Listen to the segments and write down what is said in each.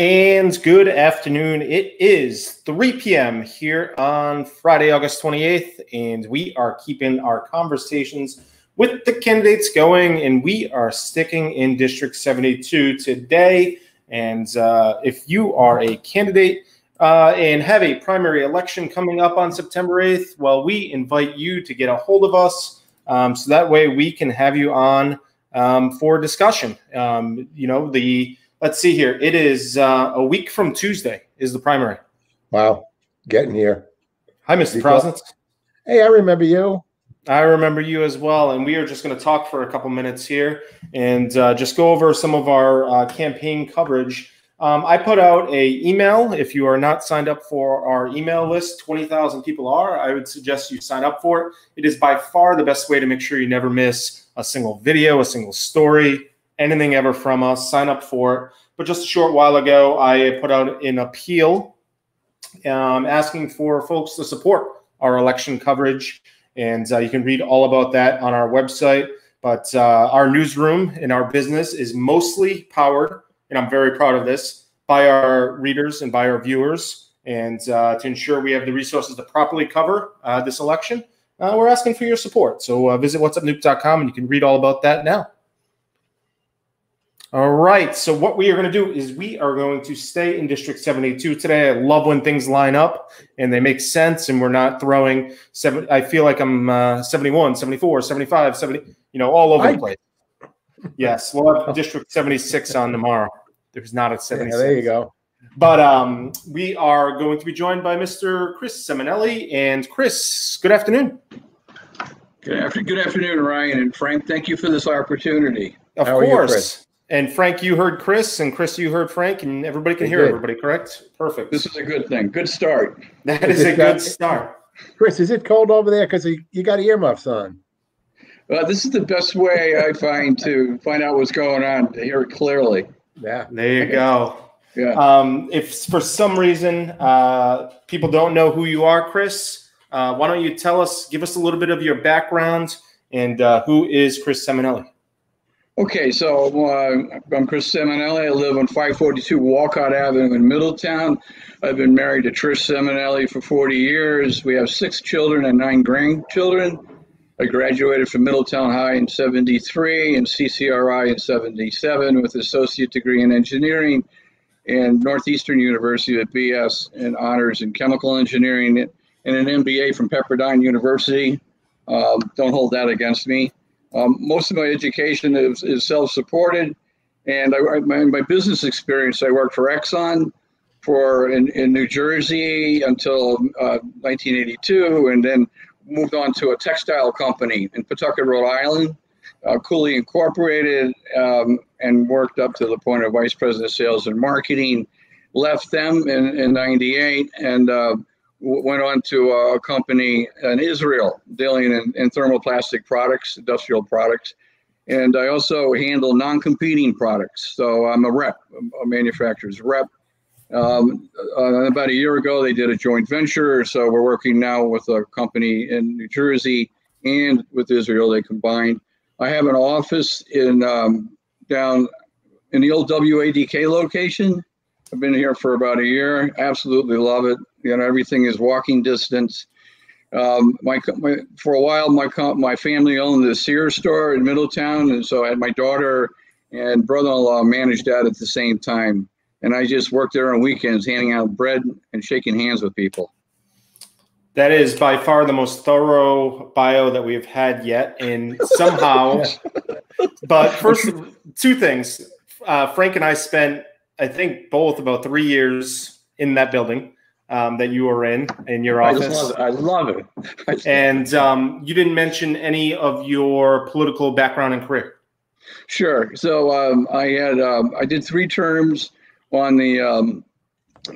And good afternoon. It is 3 p.m. here on Friday, August 28th, and we are keeping our conversations with the candidates going, and we are sticking in District 72 today. And uh, if you are a candidate uh, and have a primary election coming up on September 8th, well, we invite you to get a hold of us um, so that way we can have you on um, for discussion. Um, you know, the let's see here. It is uh, a week from Tuesday is the primary. Wow, getting here. Hi, Mr. President. Hey, I remember you. I remember you as well, and we are just going to talk for a couple minutes here and uh, just go over some of our uh, campaign coverage. Um, I put out a email. If you are not signed up for our email list, twenty thousand people are. I would suggest you sign up for it. It is by far the best way to make sure you never miss a single video, a single story, anything ever from us, sign up for it. But just a short while ago, I put out an appeal um, asking for folks to support our election coverage. And uh, you can read all about that on our website. But uh, our newsroom and our business is mostly powered, and I'm very proud of this, by our readers and by our viewers. And uh, to ensure we have the resources to properly cover uh, this election, uh, we're asking for your support. So uh, visit whatsupnewp.com and you can read all about that now. All right. So what we are going to do is we are going to stay in District 72 today. I love when things line up and they make sense and we're not throwing seven. I feel like I'm uh, 71, 74, 75, 70, you know, all over I, the place. Yes. We'll have District 76 on tomorrow. There's not a 76. Yeah, there you go. But um, we are going to be joined by Mr. Chris Semonelli. And Chris, good afternoon. Good afternoon, good afternoon, Ryan and Frank. Thank you for this opportunity. Of How course. And Frank, you heard Chris, and Chris, you heard Frank, and everybody can hear did. everybody, correct? Perfect. This is a good thing. Good start. That is, is a good start. Chris, is it cold over there? Because you got earmuffs on. Well, this is the best way I find to find out what's going on to hear it clearly. Yeah. There you go. Yeah. Um, if for some reason uh, people don't know who you are, Chris, uh, why don't you tell us, give us a little bit of your background and uh, who is Chris Semonelli? Okay, so uh, I'm Chris Semonelli. I live on 542 Walcott Avenue in Middletown. I've been married to Trish Semonelli for 40 years. We have six children and nine grandchildren. I graduated from Middletown High in 73 and CCRI in 77 with associate degree in engineering and Northeastern University with BS in honors in chemical engineering and an MBA from Pepperdine University. Um, don't hold that against me. Um, most of my education is, is self-supported, and I, my, my business experience, I worked for Exxon for in, in New Jersey until uh, 1982, and then moved on to a textile company in Pawtucket, Rhode Island, uh, Cooley Incorporated, um, and worked up to the point of vice president of sales and marketing. Left them in, in 98 and uh, went on to a company in Israel dealing in, in thermoplastic products, industrial products. And I also handle non competing products. So I'm a rep, a manufacturer's rep. Um, uh, about a year ago, they did a joint venture. So we're working now with a company in New Jersey and with Israel. They combined. I have an office in um, down in the old WADK location. I've been here for about a year. Absolutely love it. You know, everything is walking distance. Um, my, my, for a while, my my family owned the Sears store in Middletown, and so I had my daughter and brother-in-law managed that at the same time. And I just worked there on weekends, handing out bread and shaking hands with people. That is by far the most thorough bio that we've had yet, and somehow. but first, two things. Uh, Frank and I spent, I think, both about three years in that building um, that you were in in your office. I love it. I love it. and um, you didn't mention any of your political background and career. Sure. So um, I had um, I did three terms on the um,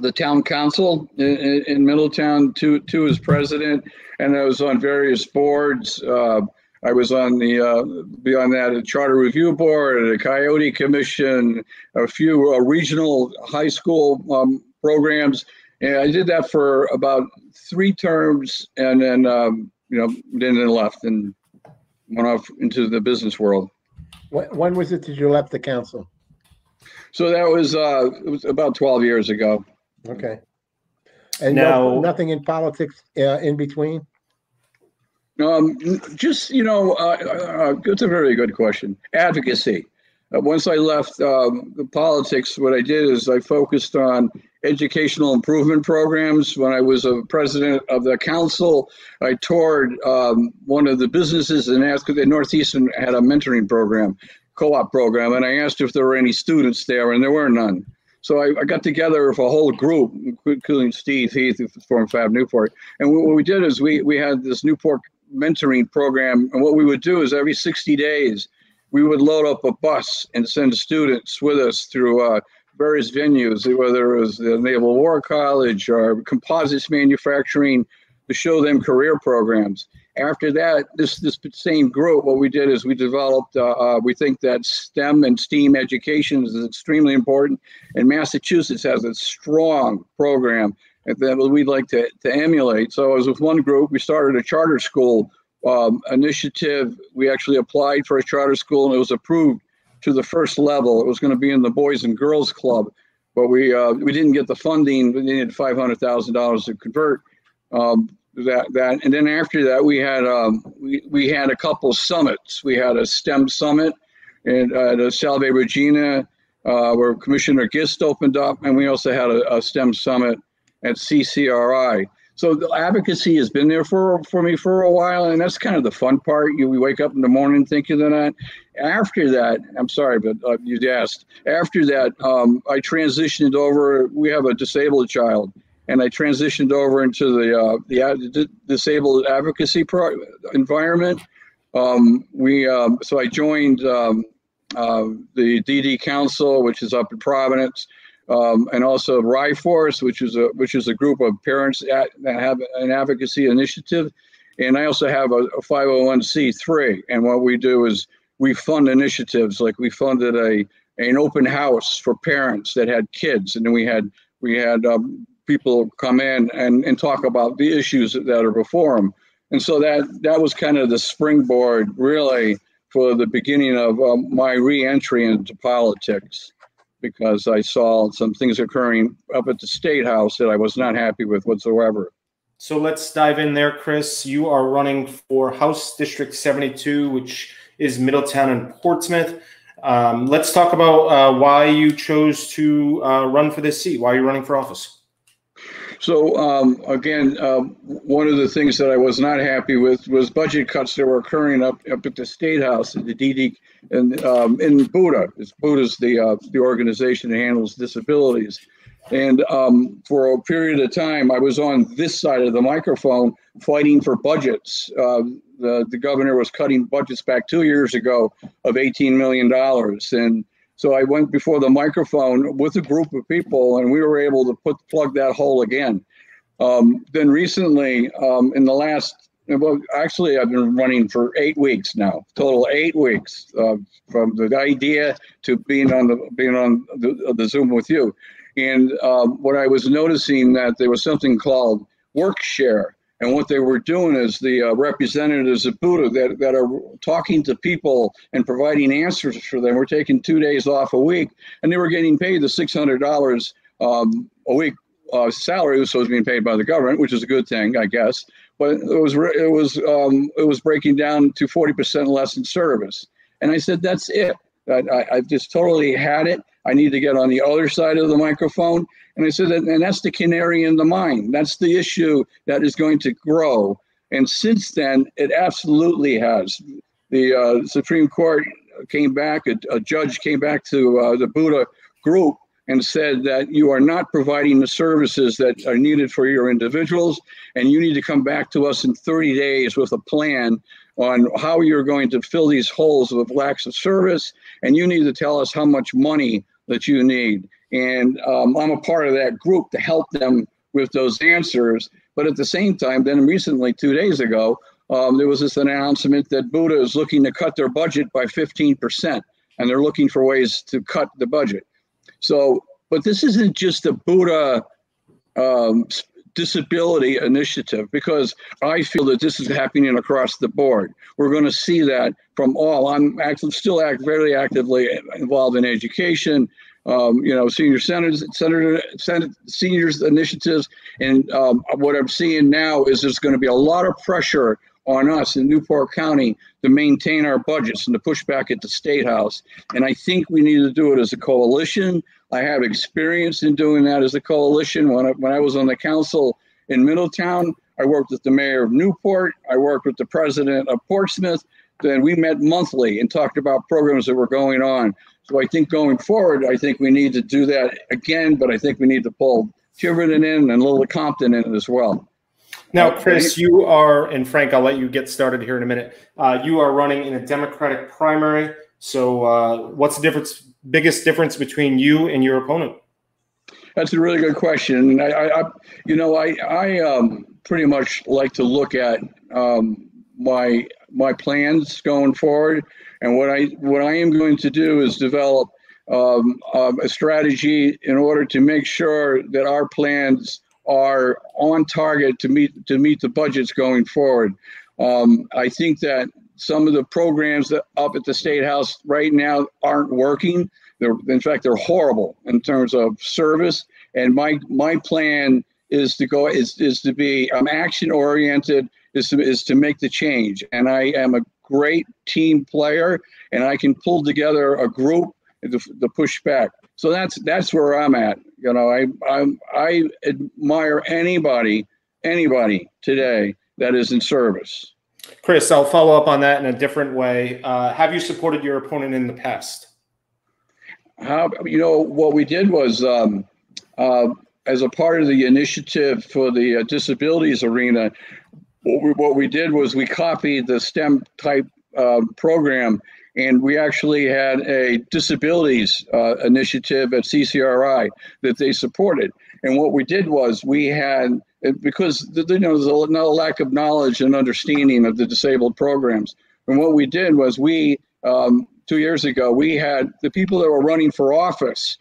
the town council in, in, Middletown. Two two as president, and I was on various boards. Uh, I was on the uh, beyond that a charter review board, a coyote commission, a few uh, regional high school um, programs and I did that for about three terms, and then um, you know then left and went off into the business world. When was it that you left the council? So that was uh, it was about 12 years ago. Okay. And Now- no, nothing in politics uh, in between? Um, just you know, uh, uh, it's a very good question. Advocacy. Uh, once I left um, politics, what I did is I focused on educational improvement programs. When I was a president of the council, I toured um, one of the businesses in asked the Northeastern had a mentoring program, co-op program, and I asked if there were any students there, and there were none. So I, I got together with a whole group, including Steve Heath, who formed Fab Newport. And what we did is we, we had this Newport mentoring program. And what we would do is every 60 days, we would load up a bus and send students with us through uh, various venues, whether it was the Naval War College or composites manufacturing, to show them career programs. After that, this this same group, what we did is we developed. Uh, uh, we think that STEM and STEAM education is extremely important, and Massachusetts has a strong program that we'd like to, to emulate. So, I was with one group, we started a charter school um, initiative. We actually applied for a charter school, and it was approved to the first level. It was going to be in the Boys and Girls Club, but we uh, we didn't get the funding. We needed five hundred thousand dollars to convert. Um, that that and then after that we had um, we, we had a couple summits we had a stem summit and uh, the salve regina uh, where commissioner gist opened up and we also had a, a stem summit at ccri so the advocacy has been there for for me for a while and that's kind of the fun part. You we wake up in the morning thinking of that. After that i'm sorry but uh, you asked. After that um, i transitioned over we have a disabled child and I transitioned over into the uh, the disabled advocacy pro- environment. Um, we um, so I joined um, uh, the DD Council, which is up in Providence, um, and also RIFORCE, which is a which is a group of parents at, that have an advocacy initiative, and I also have a, a 501c3. And what we do is we fund initiatives like we funded a an open house for parents that had kids, and then we had we had um, people come in and, and talk about the issues that are before them. And so that that was kind of the springboard, really, for the beginning of um, my reentry into politics, because I saw some things occurring up at the state house that I was not happy with whatsoever. So let's dive in there, Chris. You are running for House District 72, which is Middletown and Portsmouth. Um, let's talk about uh, why you chose to uh, run for this seat. Why are you running for office? So um, again, um, one of the things that I was not happy with was budget cuts that were occurring up up at the state house, at the DD, and um, in Buddha. It's Buddha's the uh, the organization that handles disabilities. And um, for a period of time, I was on this side of the microphone fighting for budgets. Uh, the, the governor was cutting budgets back two years ago of $18 million. And so I went before the microphone with a group of people, and we were able to put plug that hole again. Um, then recently, um, in the last, well, actually, I've been running for eight weeks now, total eight weeks uh, from the idea to being on the being on the, the Zoom with you. And um, what I was noticing that there was something called work share, and what they were doing is the uh, representatives of Buddha that, that are talking to people and providing answers for them were taking two days off a week, and they were getting paid the $600 um, a week uh, salary, so it was being paid by the government, which is a good thing, I guess. But it was it was um, it was breaking down to 40% less in service, and I said that's it. I, I, I've just totally had it. I need to get on the other side of the microphone. And I said, and that's the canary in the mine. That's the issue that is going to grow. And since then, it absolutely has. The uh, Supreme Court came back, a, a judge came back to uh, the Buddha group and said that you are not providing the services that are needed for your individuals, and you need to come back to us in 30 days with a plan on how you're going to fill these holes with lacks of service, and you need to tell us how much money that you need. And um, I'm a part of that group to help them with those answers. But at the same time, then recently, two days ago, um, there was this announcement that Buddha is looking to cut their budget by 15%, and they're looking for ways to cut the budget. So, but this isn't just a Buddha um, disability initiative because I feel that this is happening across the board. We're going to see that from all. I'm actually still act very actively involved in education, um, you know, senior senators, senator, senate, seniors initiatives. And um, what I'm seeing now is there's going to be a lot of pressure on us in Newport County to maintain our budgets and to push back at the State House. And I think we need to do it as a coalition. I have experience in doing that as a coalition. When I, when I was on the council in Middletown, I worked with the mayor of Newport. I worked with the president of Portsmouth. Then we met monthly and talked about programs that were going on. So I think going forward, I think we need to do that again, but I think we need to pull Tiverton in and Little Compton in as well. Now, Chris, you are, and Frank, I'll let you get started here in a minute. Uh, you are running in a Democratic primary. So, uh, what's the difference, biggest difference between you and your opponent? That's a really good question. I, I, I you know, I, I um, pretty much like to look at um, my my plans going forward, and what I what I am going to do is develop um, um a strategy in order to make sure that our plans are on target to meet to meet the budgets going forward. Um, I think that some of the programs that up at the state house right now aren't working. They're in fact they're horrible in terms of service. And my my plan is to go is is to be I'm action oriented is to, is to make the change. And I am a great team player, and I can pull together a group to, to push back. So that's that's where I'm at. You know, I I I admire anybody anybody today that is in service. Chris, I'll follow up on that in a different way. Uh, have you supported your opponent in the past? How you know what we did was um, uh, as a part of the initiative for the uh, disabilities arena. What we, what we did was we copied the STEM type uh, program and we actually had a disabilities uh, initiative at CCRI that they supported. And what we did was we had because you know there's a, lack of knowledge and understanding of the disabled programs. And what we did was we um, two years ago we had the people that were running for office.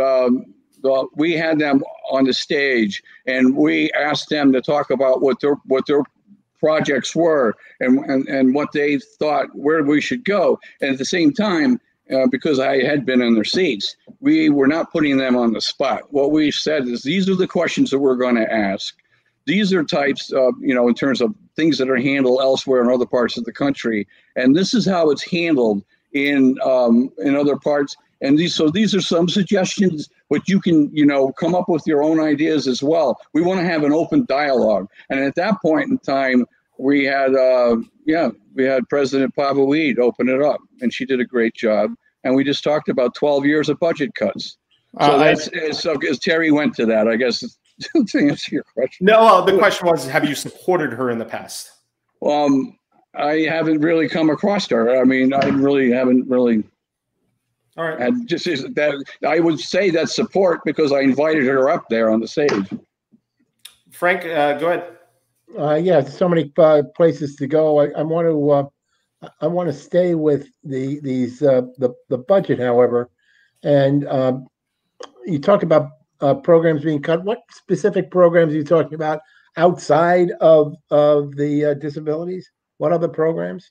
Um, we had them on the stage, and we asked them to talk about what their what their projects were and, and, and what they thought where we should go. And at the same time, uh, because I had been in their seats, we were not putting them on the spot. What we said is these are the questions that we're going to ask. These are types, of, you know, in terms of things that are handled elsewhere in other parts of the country, and this is how it's handled in um, in other parts. And these, so these are some suggestions, but you can, you know, come up with your own ideas as well. We want to have an open dialogue, and at that point in time, we had, uh, yeah, we had President Pavel open it up, and she did a great job. And we just talked about 12 years of budget cuts. So uh, that's so as Terri went to that, I guess to answer your question. No, well, the question was, have you supported her in the past? Um, I haven't really come across her. I mean, I really haven't really. All right. And just that I would say that support because I invited her up there on the stage. Frank, uh, go ahead. Uh, yeah, so many uh, places to go. I, I want to uh, I want to stay with the these uh, the the budget, however, and um, you talk about uh, programs being cut. What specific programs are you talking about outside of of the uh, disabilities? What other programs?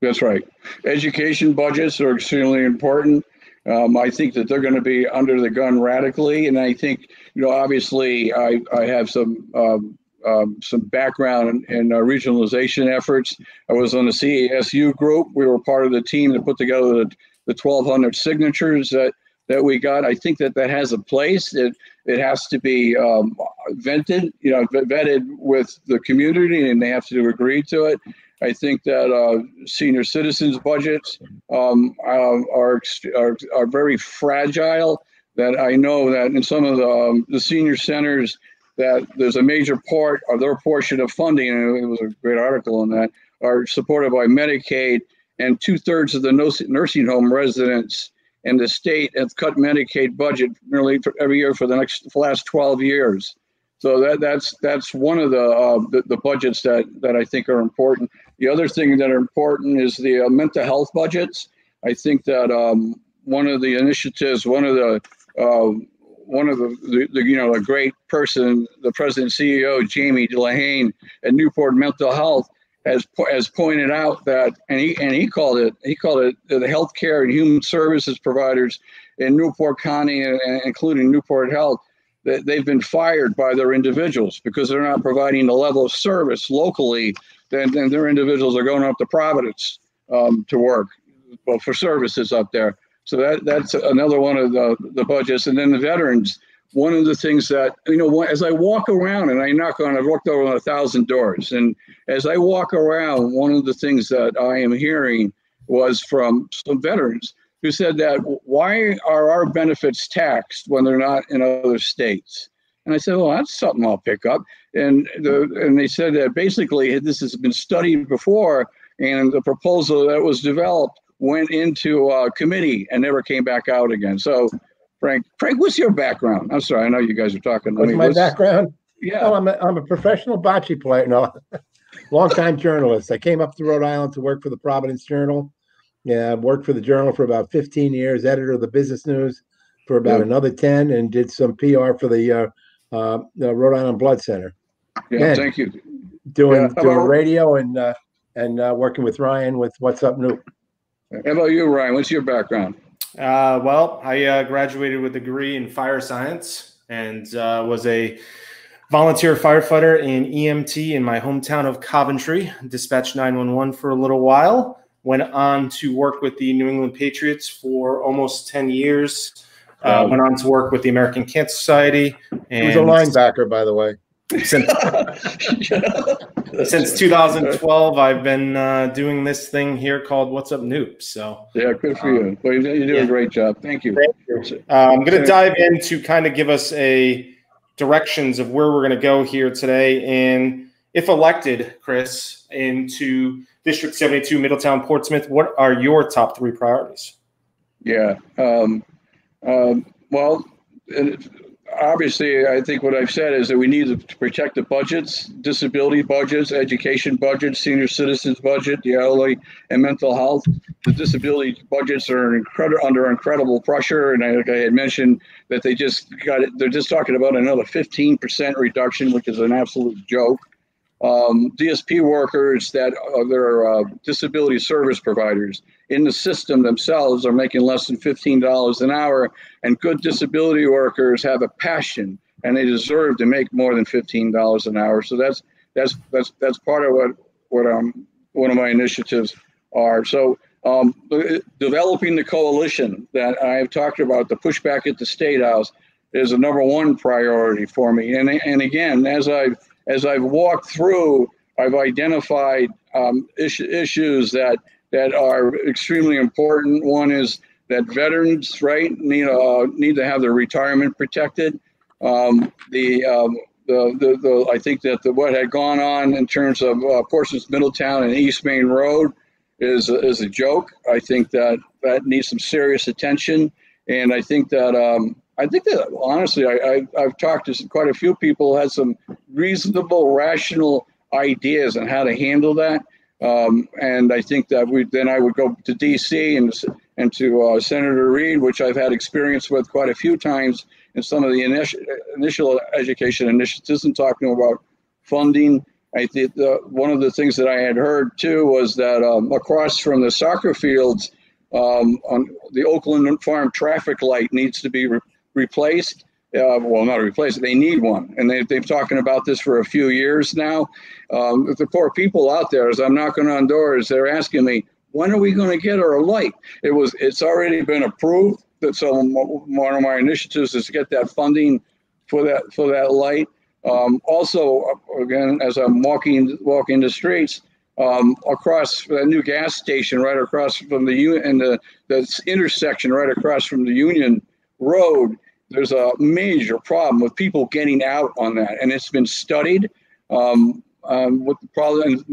That's right. Education budgets are extremely important. Um, I think that they're going to be under the gun radically, and I think you know obviously I I have some um, um, some background in, in uh, regionalization efforts. I was on the CASU group. We were part of the team that put together the, the 1,200 signatures that, that we got. I think that that has a place. It, it has to be um, vented, you know, vetted with the community, and they have to agree to it. I think that uh, senior citizens' budgets um, uh, are, are, are very fragile. That I know that in some of the, um, the senior centers, that there's a major part of their portion of funding, and it was a great article on that, are supported by Medicaid, and two thirds of the nursing home residents in the state have cut Medicaid budget nearly every year for the next for the last 12 years. So that that's that's one of the, uh, the, the budgets that that I think are important. The other thing that are important is the uh, mental health budgets. I think that um, one of the initiatives, one of the uh, one of the, the, the, you know a great person, the president CEO Jamie Delahane at Newport Mental Health has has pointed out that, and he and he called it he called it the healthcare and human services providers in Newport County, and including Newport Health, that they've been fired by their individuals because they're not providing the level of service locally. Then, then their individuals are going up to Providence um, to work well, for services up there. So that that's another one of the, the budgets. And then the veterans, one of the things that, you know, as I walk around and I knock on, I've walked over a thousand doors. And as I walk around, one of the things that I am hearing was from some veterans who said that why are our benefits taxed when they're not in other states? And I said, well, that's something I'll pick up. And the, and they said that basically this has been studied before, and the proposal that was developed went into a committee and never came back out again. So, Frank, Frank, what's your background? I'm sorry, I know you guys are talking. What's my background? Yeah, oh, I'm a, I'm a professional bocce player. No, longtime journalist. I came up to Rhode Island to work for the Providence Journal yeah, I worked for the Journal for about 15 years, editor of the Business News for about yeah. another 10, and did some PR for the, uh, uh, the Rhode Island Blood Center. Yeah, and thank you. Doing yeah, doing radio and uh, and uh, working with Ryan with What's Up Newp. How about you, Ryan? What's your background? Uh, well, I uh, graduated with a degree in fire science and uh, was a volunteer firefighter in EMT in my hometown of Coventry. Dispatched 911 for a little while went on to work with the New England Patriots for almost 10 years. Uh, went on to work with the American Cancer Society. And he was a linebacker, by the way. Since, since 2012, I've been uh, doing this thing here called What's Up Newp. So yeah, good for you. Um, well, you do yeah. a great job. Thank you. Thank you. Uh, I'm going to dive in to kind of give us a directions of where we're going to go here today. And if elected, Chris, into District 72, Middletown, Portsmouth. What are your top three priorities? Yeah. Um, um, well, obviously, I think what I've said is that we need to protect the budgets, disability budgets, education budgets, senior citizens budget, the elderly, and mental health. The disability budgets are under incredible pressure, and I, like I had mentioned that they just got it. They're just talking about another 15% reduction, which is an absolute joke um, DSP workers that are uh, disability service providers in the system themselves are making less than $15 an hour, and good disability workers have a passion and they deserve to make more than $15 an hour. So that's that's that's that's part of what what um one of my initiatives are. So um, developing the coalition that I have talked about, the pushback at the state house, is a number one priority for me. And and again, as I've as I've walked through, I've identified um, is- issues that that are extremely important. One is that veterans, right, need uh, need to have their retirement protected. Um, the, um, the, the the I think that the, what had gone on in terms of uh, Portsmouth Middletown and East Main Road is is a joke. I think that that needs some serious attention, and I think that um, I think that honestly, I, I, have talked to quite a few people who had some reasonable, rational ideas on how to handle that. Um, and I think that we then I would go to D.C. and and to uh, Senator Reed, which I've had experience with quite a few times in some of the initial, initial education initiatives and talking about funding. I think the, one of the things that I had heard too was that um, across from the soccer fields, um, on the Oakland Farm traffic light needs to be re- replaced. Uh, well, not replaced. They need one, and they, they've been talking about this for a few years now. Um, the poor people out there, as I'm knocking on doors, they're asking me, when are we going to get our light? It was. It's already been approved. That so one of my initiatives is to get that funding for that for that light. Um, also, again, as I'm walking walking the streets, um, across the new gas station right across from the and the the intersection right across from the Union Road there's a major problem with people getting out on that, and it's been studied. Um, um, what the problem?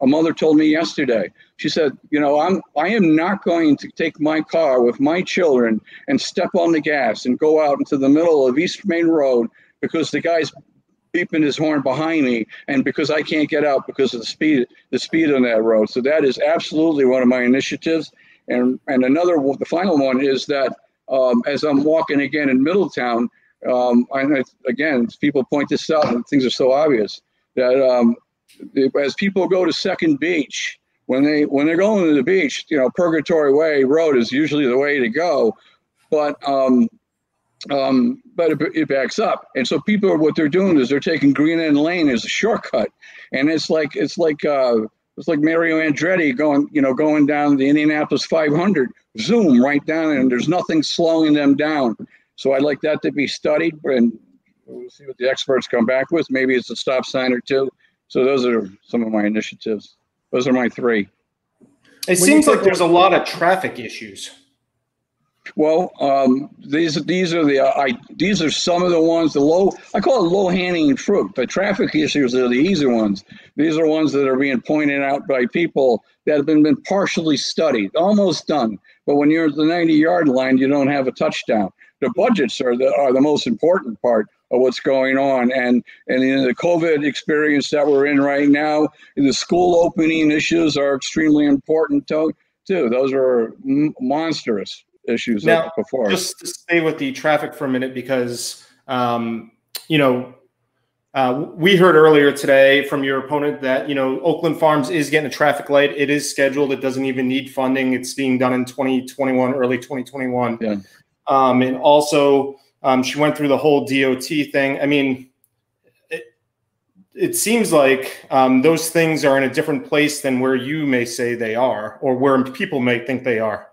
A mother told me yesterday. She said, "You know, I'm I am not going to take my car with my children and step on the gas and go out into the middle of East Main Road because the guy's beeping his horn behind me, and because I can't get out because of the speed the speed on that road. So that is absolutely one of my initiatives. And and another the final one is that um, as I'm walking again in Middletown, um, I, again, people point this out, and things are so obvious that um, as people go to Second Beach, when they when they're going to the beach, you know, Purgatory Way Road is usually the way to go. but um, um, but it, it, backs up. And so people what they're doing is they're taking Green End Lane as a shortcut, and it's like it's like uh, it's like Mario Andretti going you know going down the Indianapolis 500, zoom right down, and there's nothing slowing them down. So I'd like that to be studied, and we'll see what the experts come back with. Maybe it's a stop sign or two. So those are some of my initiatives. Those are my three. It seems like there's a lot of traffic issues. Well, um, these these are the uh, I, these are some of the ones the low I call it low hanging fruit. The traffic issues are the easy ones. These are ones that are being pointed out by people that have been, been partially studied, almost done. But when you're at the 90 yard line, you don't have a touchdown. The budgets are the are the most important part of what's going on, and and in the COVID experience that we're in right now, the school opening issues are extremely important. Too, those are monstrous issues now, before. Just to stay with the traffic for a minute, because um, you know uh, we heard earlier today from your opponent that you know Oakland Farms is getting a traffic light. It is scheduled. It doesn't even need funding. It's being done in 2021, early 2021. Yeah. Um, and also, um, she went through the whole DOT thing. I mean, it, it seems like um, those things are in a different place than where you may say they are, or where people may think they are.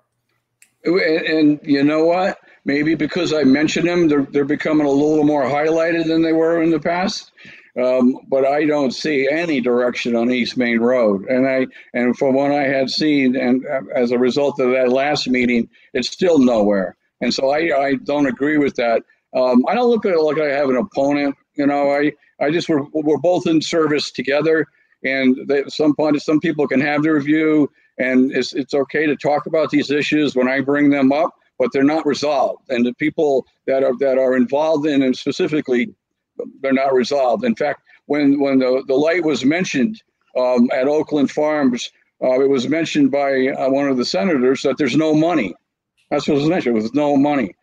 And, and, you know what? Maybe because I mentioned them, they're, they're becoming a little more highlighted than they were in the past. Um, but I don't see any direction on East Main Road. And I and from what I had seen, and as a result of that last meeting, it's still nowhere. And so I, I don't agree with that. Um, I don't look at it like I have an opponent. You know, I I just we're, we're both in service together, and they, some point some people can have their view, and it's, it's okay to talk about these issues when I bring them up, but they're not resolved. And the people that are that are involved in them specifically, they're not resolved. In fact, when when the, the light was mentioned um, at Oakland Farms, uh, it was mentioned by uh, one of the senators that there's no money. That's what was mentioned. With no money.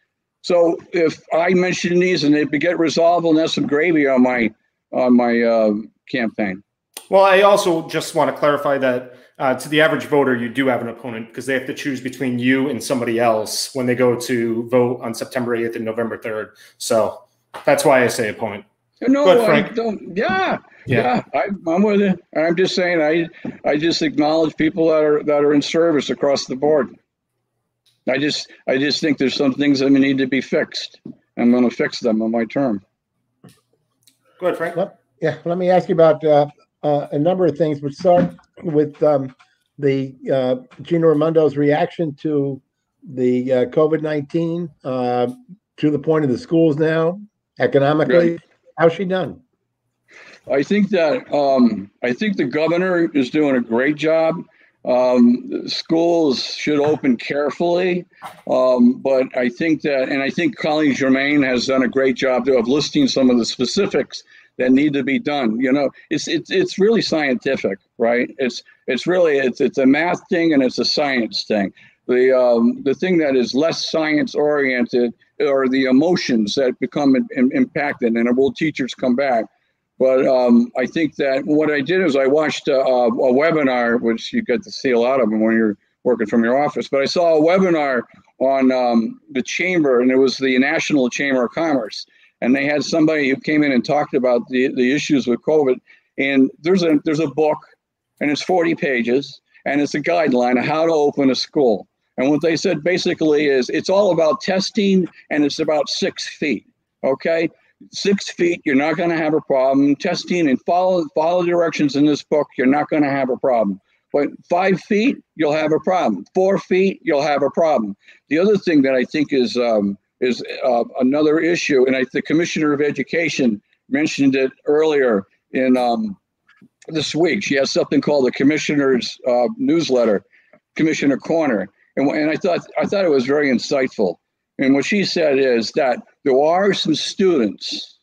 So if I mention these and they get resolved, well, that's some gravy on my on my uh, campaign. Well, I also just want to clarify that uh, to the average voter, you do have an opponent because they have to choose between you and somebody else when they go to vote on September 8th and November 3rd. So that's why I say opponent. No, I don't. Yeah, yeah, yeah I, am with you. I'm just saying, I I just acknowledge people that are that are in service across the board. I just I just think there's some things that need to be fixed. I'm going to fix them on my term. Go ahead, Frank. Well, yeah, let me ask you about uh, uh, a number of things, but start with um, the uh, Gina Raimondo's reaction to the uh, COVID 19 uh, to the point of the schools now, economically. Right. How's she done? I think that um, I think the governor is doing a great job. Um, schools should open carefully, um, but I think that, and I think Colleen Jermain has done a great job of listing some of the specifics that need to be done. You know, it's it's it's really scientific, right? It's it's really it's it's a math thing and it's a science thing. The um, the thing that is less science oriented are the emotions that become in, in, impacted, and will teachers come back? But um, I think that what I did is I watched a, a, webinar, which you get to see a lot of them when you're working from your office. But I saw a webinar on um, the chamber, and it was the National Chamber of Commerce and they had somebody who came in and talked about the, the issues with COVID. And there's a there's a book, and it's 40 pages, and it's a guideline of how to open a school. And what they said basically is it's all about testing, and it's about six feet. Okay, six feet, you're not going to have a problem. Testing and follow follow directions in this book, you're not going to have a problem. But five feet, you'll have a problem. Four feet, you'll have a problem. The other thing that I think is um, is uh, another issue. And I, the Commissioner of Education mentioned it earlier in um, this week. She has something called the Commissioner's uh, newsletter, Commissioner Corner. And, and I thought I thought it was very insightful. And what she said is that there are some students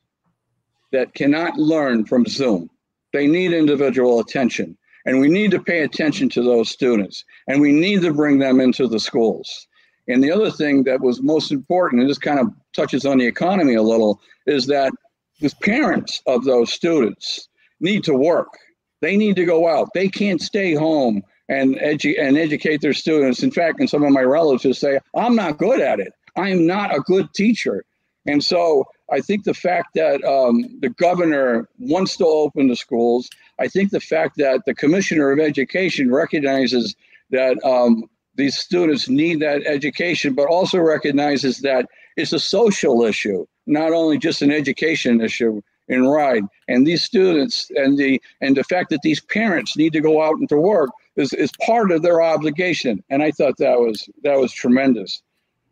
that cannot learn from Zoom. They need individual attention. And we need to pay attention to those students. And we need to bring them into the schools. And the other thing that was most important, and this kind of touches on the economy a little, is that the parents of those students need to work. They need to go out. They can't stay home and, edu- and educate their students. In fact, and some of my relatives say, I'm not good at it. I am not a good teacher. And so I think the fact that um, the governor wants to open the schools, I think the fact that the commissioner of education recognizes that um, these students need that education, but also recognizes that it's a social issue, not only just an education issue in ride. And these students and the and the fact that these parents need to go out into work is, is part of their obligation. And I thought that was that was tremendous.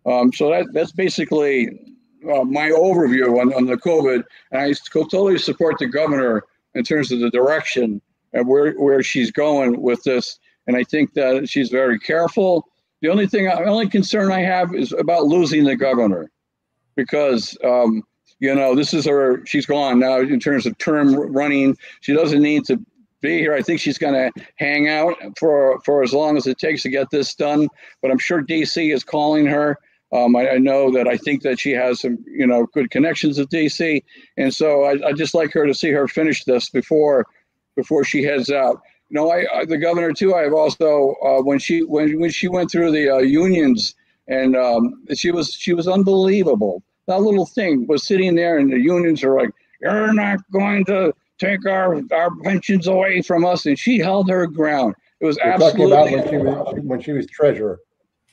Um, so that that's basically uh, my overview on, on the COVID. And I totally support the governor in terms of the direction and where where she's going with this. And I think that she's very careful. The only thing, the only concern I have is about losing the governor, because um, you know this is her. She's gone now in terms of term running. She doesn't need to be here. I think she's going to hang out for for as long as it takes to get this done. But I'm sure DC is calling her. Um, I, I, know that I think that she has some, you know, good connections with DC, and so I, I just like her to see her finish this before before she heads out. Know, I, I the governor too. I've also uh, when she when when she went through the uh, unions and um, she was she was unbelievable. That little thing was sitting there, and the unions are like, "You're not going to take our our pensions away from us," and she held her ground. It was You're absolutely talking about when she was when she was treasurer.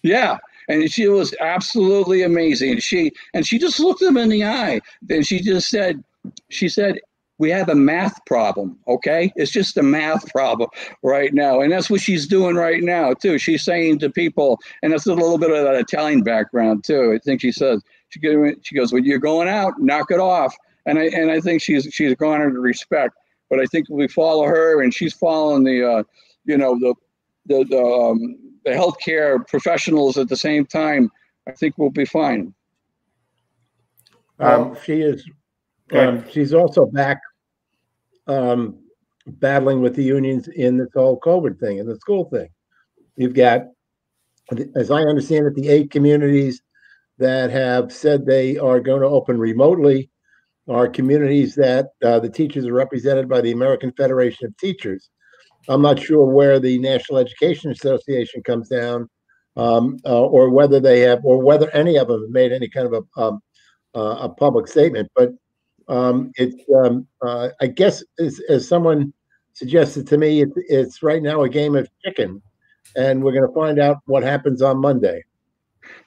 Yeah, and she was absolutely amazing. She and she just looked them in the eye, and she just said, she said, we have a math problem, okay? It's just a math problem right now. And that's what she's doing right now, too. She's saying to people, and that's a little bit of that Italian background, too. I think she says, she goes, she goes when you're going out, knock it off. And I, and I think she's, she's garnered respect. But I think we follow her and she's following the, uh, you know, the, the, the, um, the healthcare professionals at the same time. I think we'll be fine. Um, she is um, she's also back um, battling with the unions in this whole COVID thing and the school thing. You've got, as I understand it, the eight communities that have said they are going to open remotely are communities that uh, the teachers are represented by the American Federation of Teachers. I'm not sure where the National Education Association comes down, um, uh, or whether they have, or whether any of them have made any kind of a um, uh, a public statement. But um, it's, um, uh, I guess, as, as someone suggested to me, it, it's right now a game of chicken, and we're going to find out what happens on Monday.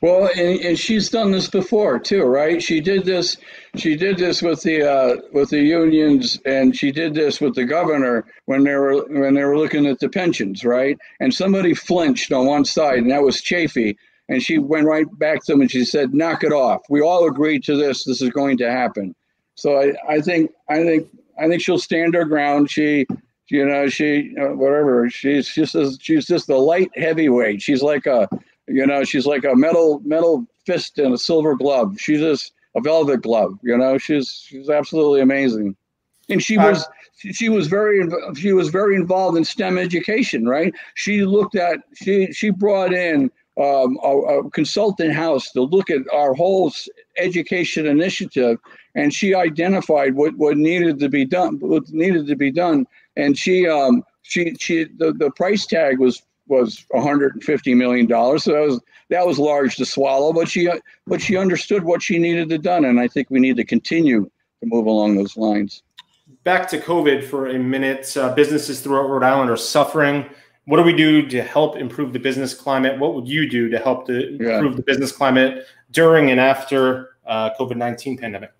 Well, and, and, she's done this before too, right? She did this. She did this with the uh, with the unions, and she did this with the governor when they were when they were looking at the pensions, right? And somebody flinched on one side, and that was Chafee. And she went right back to them and she said, "Knock it off. We all agreed to this. This is going to happen." So I, I think I think I think she'll stand her ground. She you know she uh, whatever she's just a, she's just a light heavyweight. She's like a you know she's like a metal metal fist and a silver glove. She's just a velvet glove. You know she's she's absolutely amazing, and she was. she was very she was very involved in STEM education, right? She looked at she she brought in um, a, a, consultant house to look at our whole education initiative, and she identified what, what needed to be done. What needed to be done, and she um, she she the, the price tag was was 150 million dollars. So that was that was large to swallow, but she but she understood what she needed to done, and I think we need to continue to move along those lines. Back to COVID for a minute. Uh, businesses throughout Rhode Island are suffering what do we do to help improve the business climate? What would you do to help to improve yeah. the business climate during and after uh, COVID nineteen pandemic?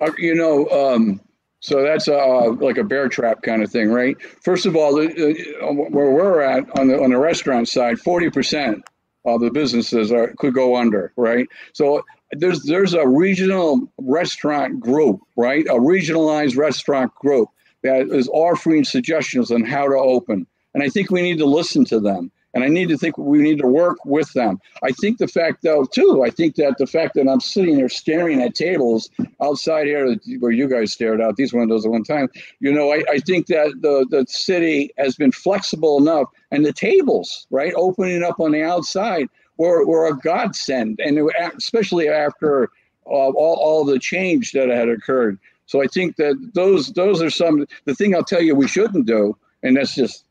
Uh, you know, um, so that's uh, like a bear trap kind of thing, right? First of all, where we're at on the on the restaurant side, forty percent of the businesses are could go under, right? So there's there's a regional restaurant group, right? A regionalized restaurant group that is offering suggestions on how to open. And I think we need to listen to them. And I need to think we need to work with them. I think the fact, though, too, I think that the fact that I'm sitting there staring at tables outside here where you guys stared out these windows at one time, you know, I, I think that the, the city has been flexible enough and the tables, right, opening up on the outside were, were a godsend. And especially after uh, all, all the change that had occurred. So I think that those those are some, the thing I'll tell you we shouldn't do, and that's just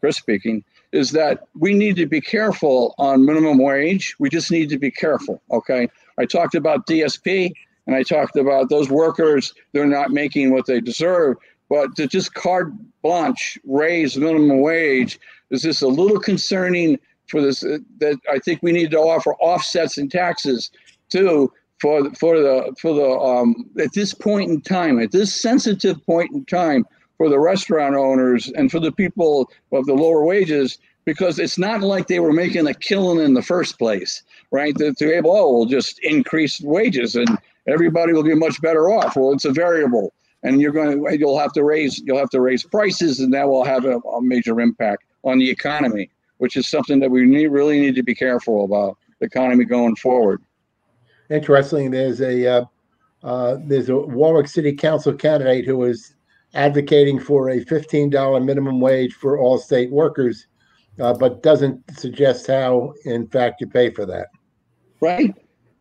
Chris speaking, is that we need to be careful on minimum wage. We just need to be careful. Okay. I talked about DSP and I talked about those workers, they're not making what they deserve. But to just carte blanche raise minimum wage is just a little concerning for this. Uh, that I think we need to offer offsets and taxes too for for the for the um, at this point in time, at this sensitive point in time, for the restaurant owners and for the people of the lower wages because it's not like they were making a killing in the first place, right? To, to able, oh, we'll just increase wages and everybody will be much better off. Well, it's a variable, and you're going to you'll have to raise you'll have to raise prices, and that will have a, a major impact on the economy, which is something that we need, really need to be careful about the economy going forward. Interesting. There's a uh, uh, there's a Warwick City Council candidate who is advocating for a $15 minimum wage for all state workers, uh, but doesn't suggest how, in fact, you pay for that. Right,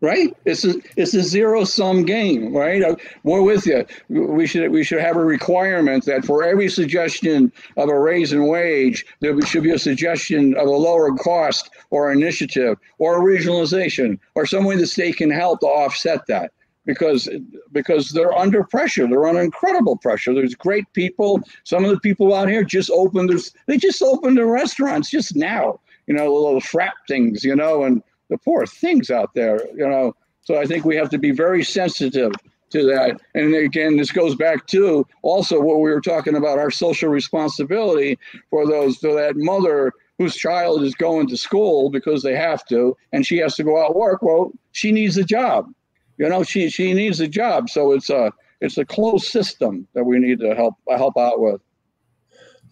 right. It's a it's a zero sum game, right? Uh, we're with you. We should we should have a requirement that for every suggestion of a raise in wage, there should be a suggestion of a lower cost or initiative or regionalization or some way the state can help to offset that because because they're under pressure. They're under incredible pressure. There's great people. Some of the people out here just opened their they just opened their restaurants just now. You know, little frap things. You know, and the poor things out there. You know, so I think we have to be very sensitive to that. And again, this goes back to also what we were talking about our social responsibility for those for that mother whose child is going to school because they have to and she has to go out work well she needs a job you know, she she needs a job. So it's a it's a closed system that we need to help help out with.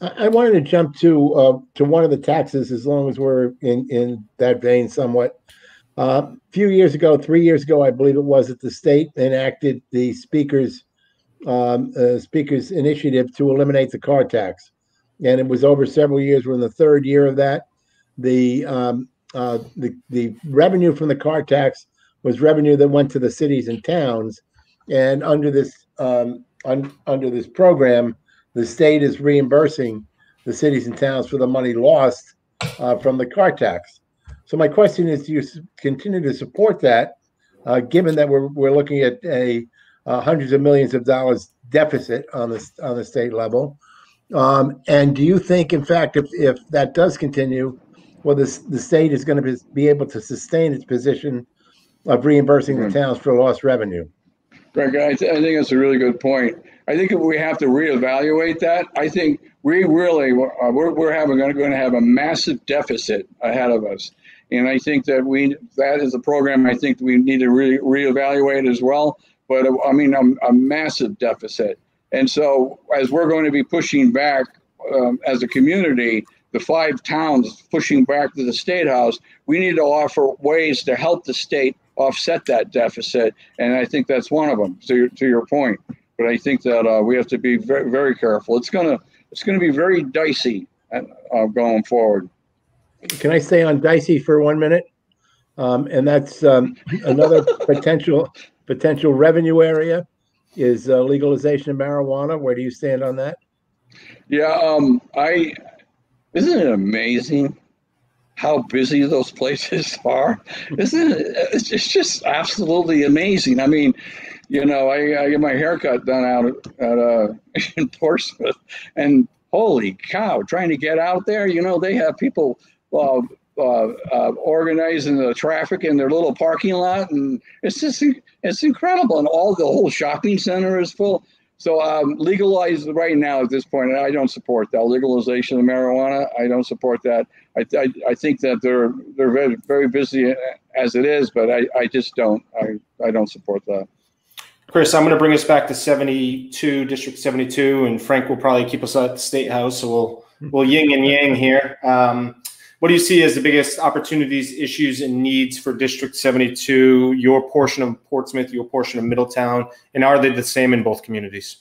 I wanted to jump to uh, to one of the taxes, as long as we're in in that vein, somewhat. Uh, a few years ago, three years ago, I believe it was, that the state enacted the speaker's um, uh, speaker's initiative to eliminate the car tax, and it was over several years. We're in the third year of that. The um, uh, the the revenue from the car tax was revenue that went to the cities and towns. And under this um, un, under this program, the state is reimbursing the cities and towns for the money lost uh, from the car tax. So my question is, do you continue to support that, uh, given that we're we're looking at a uh, hundreds of millions of dollars deficit on the on the state level? Um, and do you think, in fact, if if that does continue, well, this the state is going to be, be able to sustain its position of reimbursing the hmm. towns for lost revenue. Greg, I, th- I think that's a really good point. I think we have to reevaluate that. I think we really uh, we're, we're having going to have a massive deficit ahead of us, and I think that we that is a program I think we need to re- reevaluate as well. But uh, I mean, a, a massive deficit, and so as we're going to be pushing back um, as a community, the five towns pushing back to the state house, we need to offer ways to help the state offset that deficit. And I think that's one of them. To your, to your point, but I think that uh, we have to be very, very careful. It's gonna it's gonna be very dicey uh, going forward. Can I stay on dicey for one minute? Um, and that's um, another potential potential revenue area is uh, legalization of marijuana. Where do you stand on that? Yeah, um, I isn't it amazing how busy those places are. Isn't it? It's just absolutely amazing. I mean, you know, I, I get my haircut done out at uh, in Portsmouth, and holy cow, trying to get out there, you know, they have people uh, uh, uh, organizing the traffic in their little parking lot, and it's just it's incredible. And all the whole shopping center is full. So um, legalized right now at this point, I don't support that legalization of marijuana. I don't support that. I, I, I think that they're they're very very busy as it is, but I, I just don't I, I don't support that. Chris, I'm going to bring us back to 72, District 72, and Frank will probably keep us at the State House, so we'll we'll yin and yang here. Um, what do you see as the biggest opportunities, issues, and needs for District 72, your portion of Portsmouth, your portion of Middletown, and are they the same in both communities?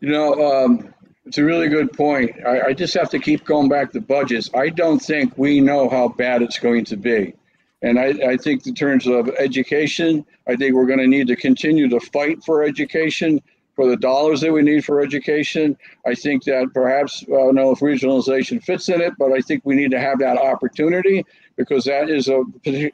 You know, um, it's a really good point. I, I, just have to keep going back to budgets. I don't think we know how bad it's going to be. And I, I think, in terms of education, I think we're going to need to continue to fight for education for the dollars that we need for education. I think that perhaps, I don't know if regionalization fits in it, but I think we need to have that opportunity because that is a,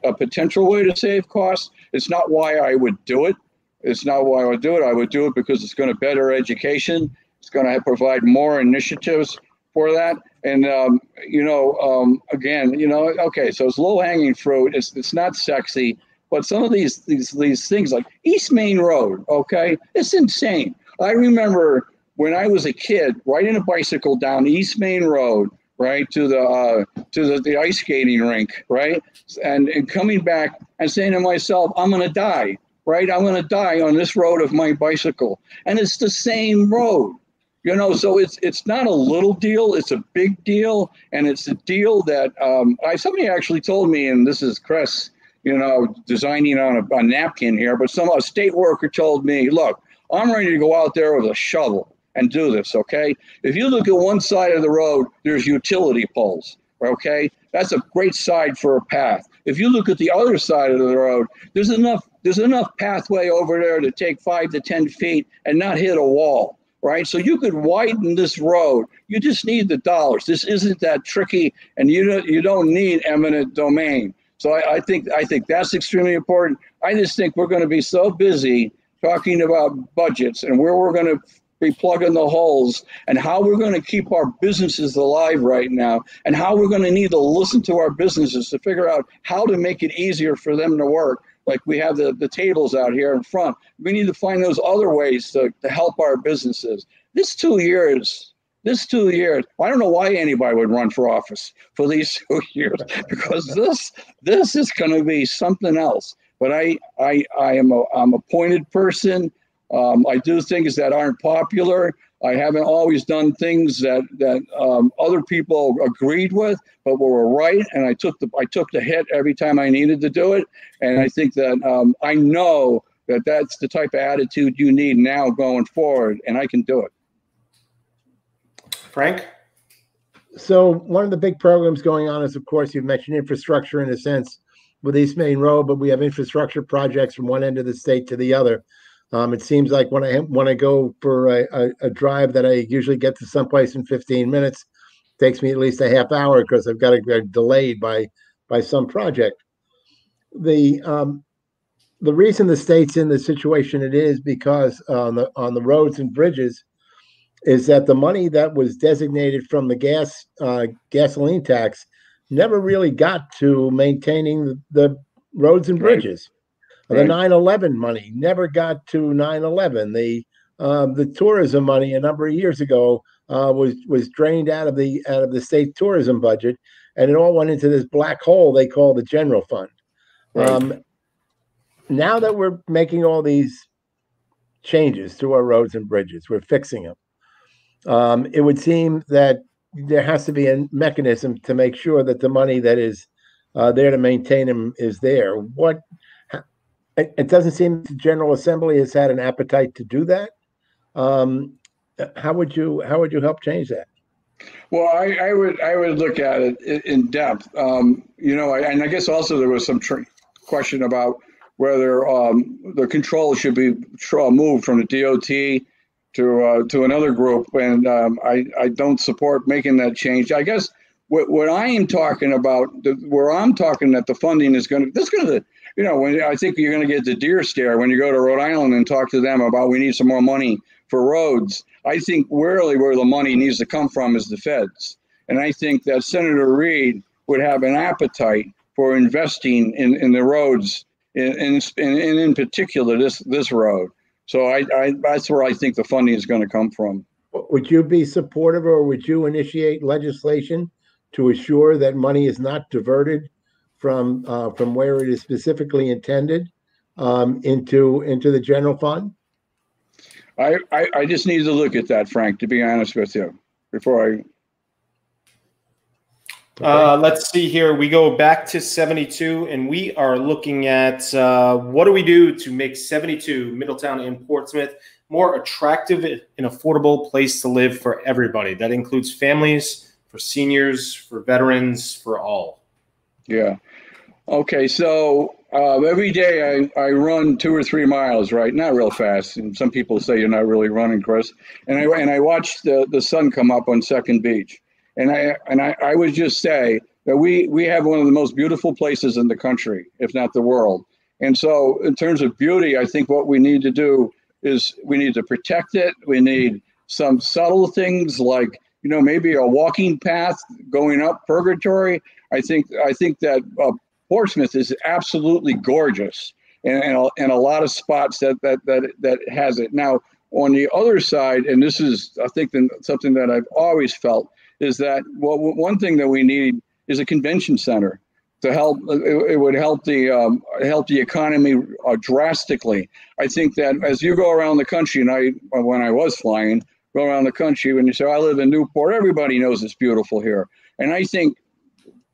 a potential way to save costs. It's not why I would do it. It's not why I would do it. I would do it because it's going to better education. It's going to provide more initiatives for that. And um, you know, um, again, you know, okay, so it's low hanging fruit. It's it's not sexy, but some of these these these things like East Main Road, okay, it's insane. I remember when I was a kid, riding a bicycle down East Main Road, right to the uh, to the, the ice skating rink, right, and and coming back and saying to myself, I'm gonna die, right? I'm gonna die on this road of my bicycle, and it's the same road. You know, so it's it's not a little deal; it's a big deal, and it's a deal that um, I somebody actually told me, and this is Chris, you know, designing on a, a napkin here, but some a state worker told me, look, I'm ready to go out there with a shovel and do this. Okay, if you look at one side of the road, there's utility poles. Okay, that's a great side for a path. If you look at the other side of the road, there's enough there's enough pathway over there to take five to ten feet and not hit a wall right? So you could widen this road. You just need the dollars. This isn't that tricky, and you don't you don't need eminent domain. So I, I think I think that's extremely important. I just think we're going to be so busy talking about budgets and where we're going to be plugging the holes and how we're going to keep our businesses alive right now and how we're going to need to listen to our businesses to figure out how to make it easier for them to work like we have the, the tables out here in front. We need to find those other ways to, to help our businesses. This two years, this two years, I don't know why anybody would run for office for these two years because this this is going to be something else. But I I I am a I'm a pointed person. Um, I do things that aren't popular. I haven't always done things that that um, other people agreed with, but were right, and I took the I took the hit every time I needed to do it. And I think that um, I know that that's the type of attitude you need now going forward, and I can do it. Frank. So one of the big programs going on is, of course, you've mentioned infrastructure in a sense with East Main Road, but we have infrastructure projects from one end of the state to the other. Um, it seems like when I when I go for a, a, a, drive that I usually get to someplace in 15 minutes, takes me at least a half hour because I've got to get delayed by by some project. The um, the reason the state's in the situation it is because on the on the roads and bridges is that the money that was designated from the gas uh, gasoline tax never really got to maintaining the, the roads and bridges. Right. The 9/11 money never got to 9/11. The uh, the tourism money a number of years ago uh, was was drained out of the out of the state tourism budget, and it all went into this black hole they call the general fund. Right. Um, now that we're making all these changes to our roads and bridges, we're fixing them. Um, it would seem that there has to be a mechanism to make sure that the money that is uh, there to maintain them is there. What it, doesn't seem the General Assembly has had an appetite to do that. Um, how would you how would you help change that? Well, I, I would I would look at it in depth. Um, you know, and I guess also there was some tr- question about whether um, the control should be moved from the DOT to uh, to another group, and um, I I don't support making that change. I guess what what I am talking about, the, where I'm talking that the funding is going to this going to you know, when I think you're going to get the deer stare when you go to Rhode Island and talk to them about we need some more money for roads. I think really where the money needs to come from is the feds. And I think that Senator Reed would have an appetite for investing in, in the roads, and in, in, in, in particular this this road. So I, I that's where I think the funding is going to come from. Would you be supportive, or would you initiate legislation to assure that money is not diverted from uh, from where it is specifically intended um, into into the general fund? I, I, I just need to look at that, Frank. To be honest with you, before I. Uh, let's see here. We go back to 72, and we are looking at uh, what do we do to make 72 Middletown and Portsmouth more attractive and affordable place to live for everybody. That includes families, for seniors, for veterans, for all. Yeah. Okay, so uh, every day I, I run two or three miles, right? Not real fast. And some people say you're not really running, Chris. And I and I watch the, the sun come up on Second Beach. And I and I, I would just say that we we have one of the most beautiful places in the country, if not the world. And so in terms of beauty, I think what we need to do is we need to protect it. We need some subtle things like you know maybe a walking path going up Purgatory. I think I think that uh, Portsmouth is absolutely gorgeous, and and a, and a lot of spots that that that that has it. Now on the other side, and this is I think something that I've always felt is that well one thing that we need is a convention center to help. It, it would help the um, help the economy uh, drastically. I think that as you go around the country, and I when I was flying, go around the country, when you say I live in Newport, everybody knows it's beautiful here, and I think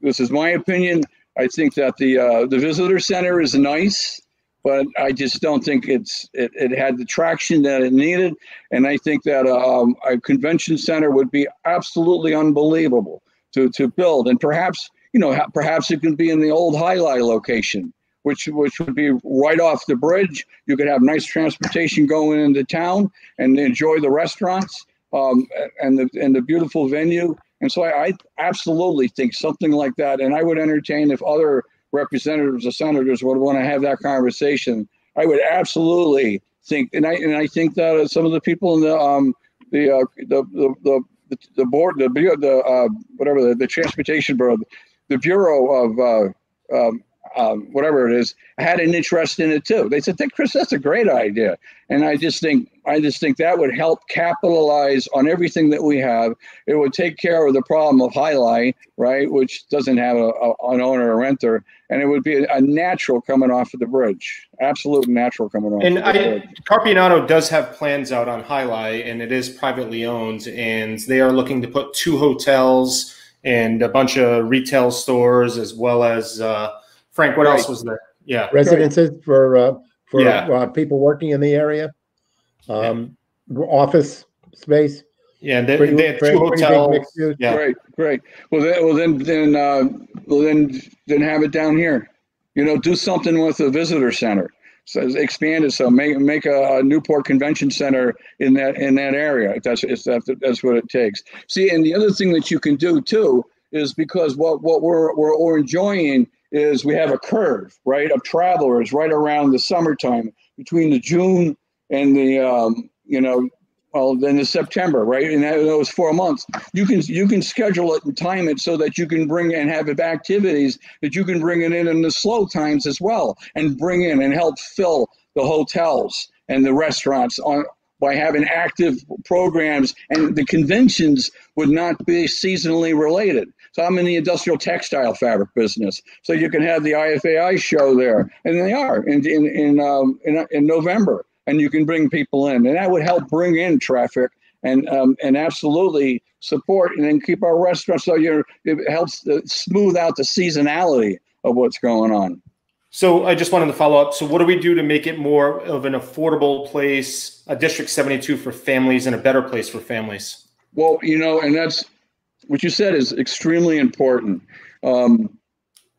this is my opinion I think that the uh, the visitor center is nice, but I just don't think it's it, it had the traction that it needed. And I think that um, a convention center would be absolutely unbelievable to to build. And perhaps you know perhaps it could be in the old Alai location. Which, which would be right off the bridge. You could have nice transportation going into town and enjoy the restaurants um, and the and the beautiful venue. And so I, I, absolutely think something like that. And I would entertain if other representatives or senators would want to have that conversation. I would absolutely think, and I and I think that some of the people in the um the uh, the, the the the board the the uh, whatever the, the transportation bureau the bureau of uh, um, um, whatever it is, had an interest in it too. They said, "Think, "Chris, that's a great idea," and I just think I just think that would help capitalize on everything that we have. It would take care of the problem of Alai, right, which doesn't have a, a, an owner or renter, and it would be a, a, natural coming off of the bridge, absolute natural coming off. And I, Carpionato does have plans out on Alai, and it is privately owned, and they are looking to put two hotels and a bunch of retail stores as well as. Uh, Frank, what right. else was there? Yeah, residences right. for uh, for yeah. uh, people working in the area, um, yeah. office space. Yeah, they, pretty, they had two hotels. Yeah, great, great. Well, then, well, then, then, uh, well, then, then have it down here. You know, do something with the visitor center. So expand it. So make make a, a, Newport Convention Center in that in that area. That's that, that's what it takes. See, and the other thing that you can do too is because what what we're we're, we're enjoying is we have a curve, right, of travelers right around the summertime between the June and the, um, you know, well, then the September, right? And that, those four months, you can you can schedule it and time it so that you can bring and have activities that you can bring it in in the slow times as well, and bring in and help fill the hotels and the restaurants on by having active programs, and the conventions would not be seasonally related. So I'm in the industrial textile fabric business. So you can have the IFAI show there, and they are in in in, um, in, in November, and you can bring people in, and that would help bring in traffic and um, and absolutely support and then keep our restaurants. So you're it helps smooth out the seasonality of what's going on. So I just wanted to follow up. So what do we do to make it more of an affordable place, a District 72 for families, and a better place for families? Well, you know, and that's what you said is extremely important. Um,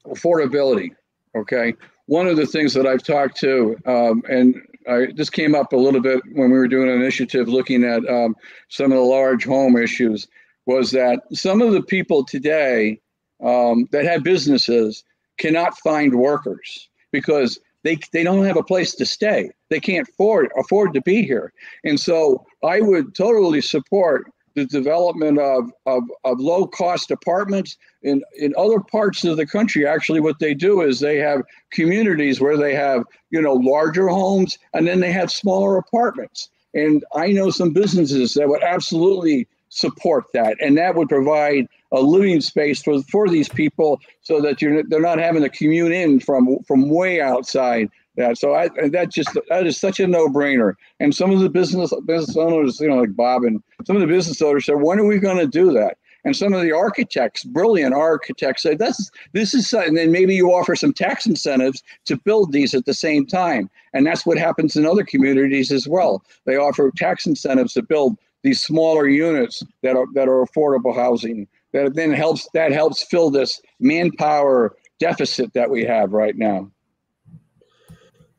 affordability. Okay. One of the things that I've talked to, um, and I, this came up a little bit when we were doing an initiative looking at um, some of the large home issues, was that some of the people today um, that have businesses cannot find workers because they, they don't have a place to stay. They can't afford afford to be here. And so I would totally support the development of, of, of low cost apartments in, in other parts of the country. Actually, what they do is they have communities where they have, you know, larger homes and then they have smaller apartments. And I know some businesses that would absolutely support that. And that would provide a living space for, for these people so that you're, they're not having to commute in from, from way outside that. So I that just that is such a no brainer. And some of the business business owners, you know, like Bob and some of the business owners said, when are we going to do that? And some of the architects, brilliant architects, said, "That's this is and then maybe you offer some tax incentives to build these at the same time. And that's what happens in other communities as well. They offer tax incentives to build these smaller units that are that are affordable housing. That then helps that helps fill this manpower deficit that we have right now.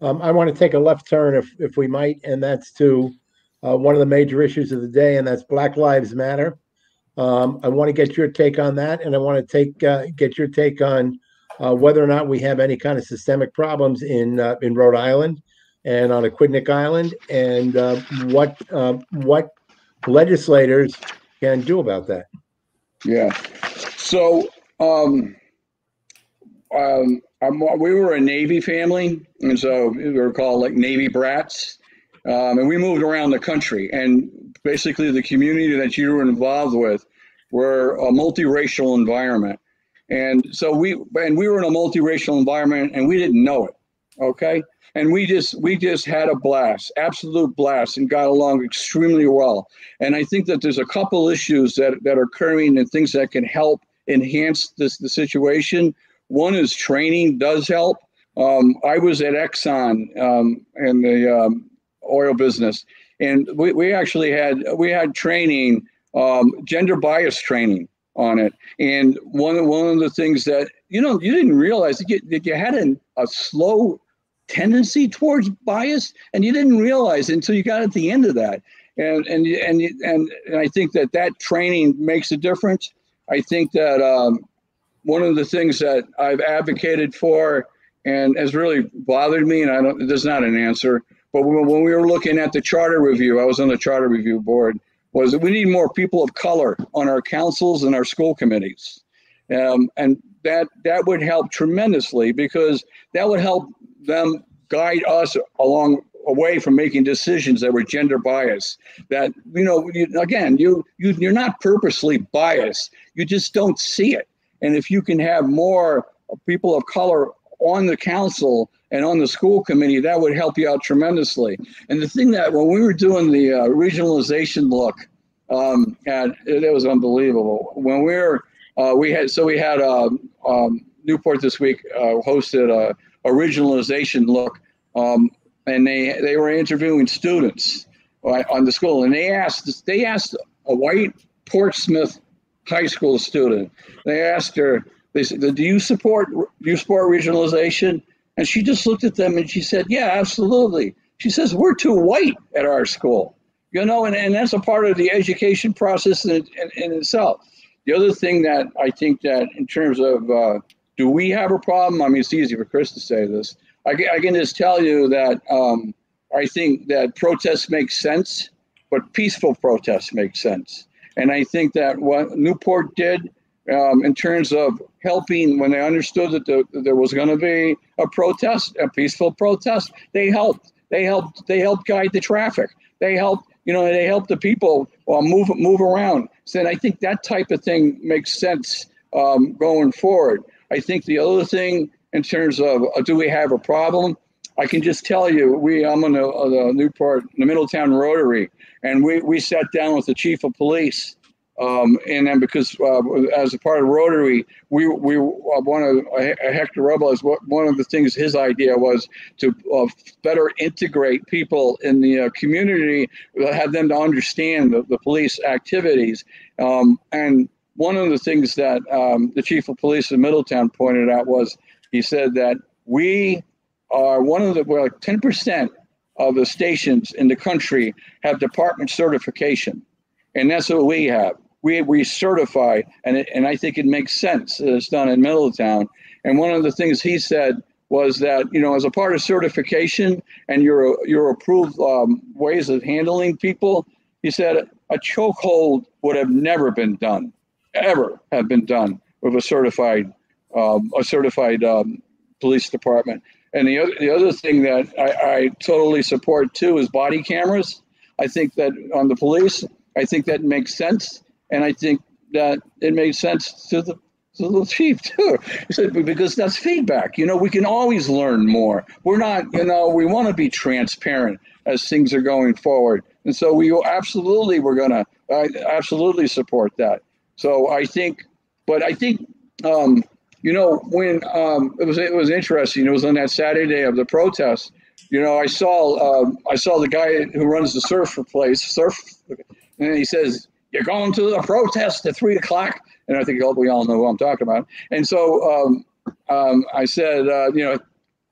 Um, I want to take a left turn if, if we might, and that's to uh, one of the major issues of the day, and that's Black Lives Matter. Um, I want to get your take on that, and I want to take uh, get your take on uh, whether or not we have any kind of systemic problems in uh, in Rhode Island and on Aquidneck Island, and uh, what uh, what legislators can do about that. Yeah. So um, um, I'm, we were a Navy family, and so we were called like Navy brats. Um, and we moved around the country, and basically the community that you were involved with were a multiracial environment. And so we and we were in a multiracial environment, and we didn't know it. Okay, and we just we just had a blast, absolute blast, and got along extremely well. And I think that there's a couple issues that that are occurring and things that can help enhance this the situation. One is training does help. Um, I was at Exxon um, in the um, oil business, and we, we actually had we had training, um, gender bias training on it. And one one of the things that you know you didn't realize that you, that you had an, a slow tendency towards bias, and you didn't realize until you got at the end of that. And and and and, and I think that that training makes a difference. I think that um, one of the things that I've advocated for and has really bothered me, and I don't, there's not an answer, but when, we were looking at the charter review, I was on the charter review board, was that we need more people of color on our councils and our school committees. Um, and that that would help tremendously because that would help them guide us along away from making decisions that were gender biased that you know you, again you, you you're not purposely biased you just don't see it and if you can have more people of color on the council and on the school committee that would help you out tremendously. And the thing that when we were doing the uh, regionalization look um, and it, was unbelievable. When we were uh, we had so we had um, um, newport this week uh, hosted a regionalization look, um, and they they were interviewing students on the school, and they asked they asked a white Portsmouth high school student. They asked her, they said, "Do you support do you support regionalization?" And she just looked at them and she said, "Yeah, absolutely." She says, "We're too white at our school." You know, and, and that's a part of the education process in, in, in itself. The other thing that I think that in terms of uh, do we have a problem? I mean, it's easy for Chris to say this. I, I can just tell you that um, I think that protests make sense, but peaceful protests make sense. And I think that what Newport did um, in terms of helping when they understood that, the, there was going to be a protest, a peaceful protest, they helped. They helped. They helped guide the traffic. They helped. You know, they helped the people uh, move move around. So I think that type of thing makes sense um, going forward. I think the other thing in terms of uh, do we have a problem? I can just tell you, we I'm on the, uh, the Newport, the Middletown Rotary, and we, we sat down with the chief of police. Um, and then because uh, as a part of Rotary, we we uh, one of uh, Hector Robles, one of the things his idea was to uh, better integrate people in the uh, community, have them to understand the, the police activities, um, and one of the things that um, the chief of police in Middletown pointed out was he said that we are one of the well, 10% of the stations in the country have department certification, and that's what we have. We, we certify, and it, and I think it makes sense that it's done in Middletown. And one of the things he said was that you know as a part of certification and your your approved um, ways of handling people, he said a chokehold would have never been done ever have been done with a certified um, a certified um, police department. And the other, the other thing that I, I, totally support too is body cameras. I think that on the police, I think that makes sense, and I think that it makes sense to the to the chief too. Because that's feedback. You know, we can always learn more. We're not, you know, we want to be transparent as things are going forward, and so we absolutely we're gonna I absolutely support that. So I think, but I think, um, you know, when um, it was it was interesting. It was on that Saturday of the protest. You know, I saw um, I saw the guy who runs the surf place, surf, and he says, "You're going to the protest at three o'clock." And I think we all know who I'm talking about. And so um, um, I said, uh, you know,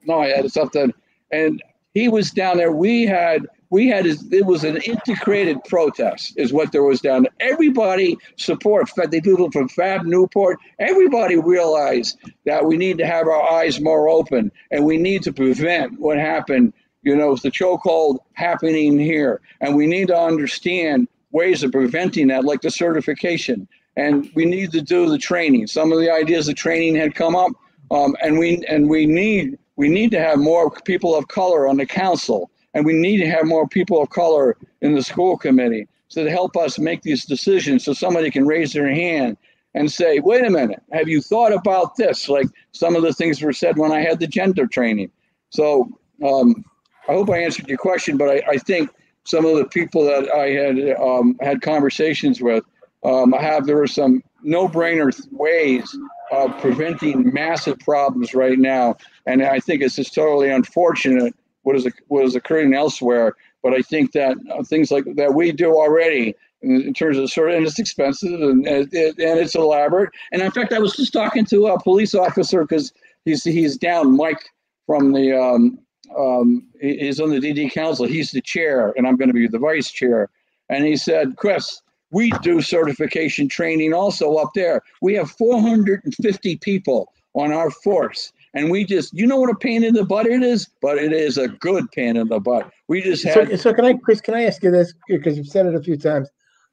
no, I had something. and he was down there. We had we had it was an integrated protest is what there was down there. Everybody support the people from Fab Newport. Everybody realized that we need to have our eyes more open and we need to prevent what happened. You know, the chokehold happening here, and we need to understand ways of preventing that, like the certification. And we need to do the training. Some of the ideas of training had come up, um, and we and we need we need to have more people of color on the council and we need to have more people of color in the school committee so to help us make these decisions so somebody can raise their hand and say, wait a minute, have you thought about this? Like some of the things were said when I had the gender training. So um, I hope I answered your question, but I, I, think some of the people that I had um, had conversations with um, have there are some no-brainer ways of preventing massive problems right now, and I think it's just totally unfortunate what is what is occurring elsewhere. But I think that uh, things like that we do already in, terms of sort of, and it's expensive and, and, and it's elaborate. And in fact, I was just talking to a police officer because he's he's down, Mike from the um, um, he's on the DD council. He's the chair, and I'm going to be the vice chair. And he said, Chris, we do certification training also up there. We have 450 people on our force. And we just, you know what a pain in the butt it is, but it is a good pain in the butt. We just had. So, so can I, Chris? Can I ask you this because you've said it a few times?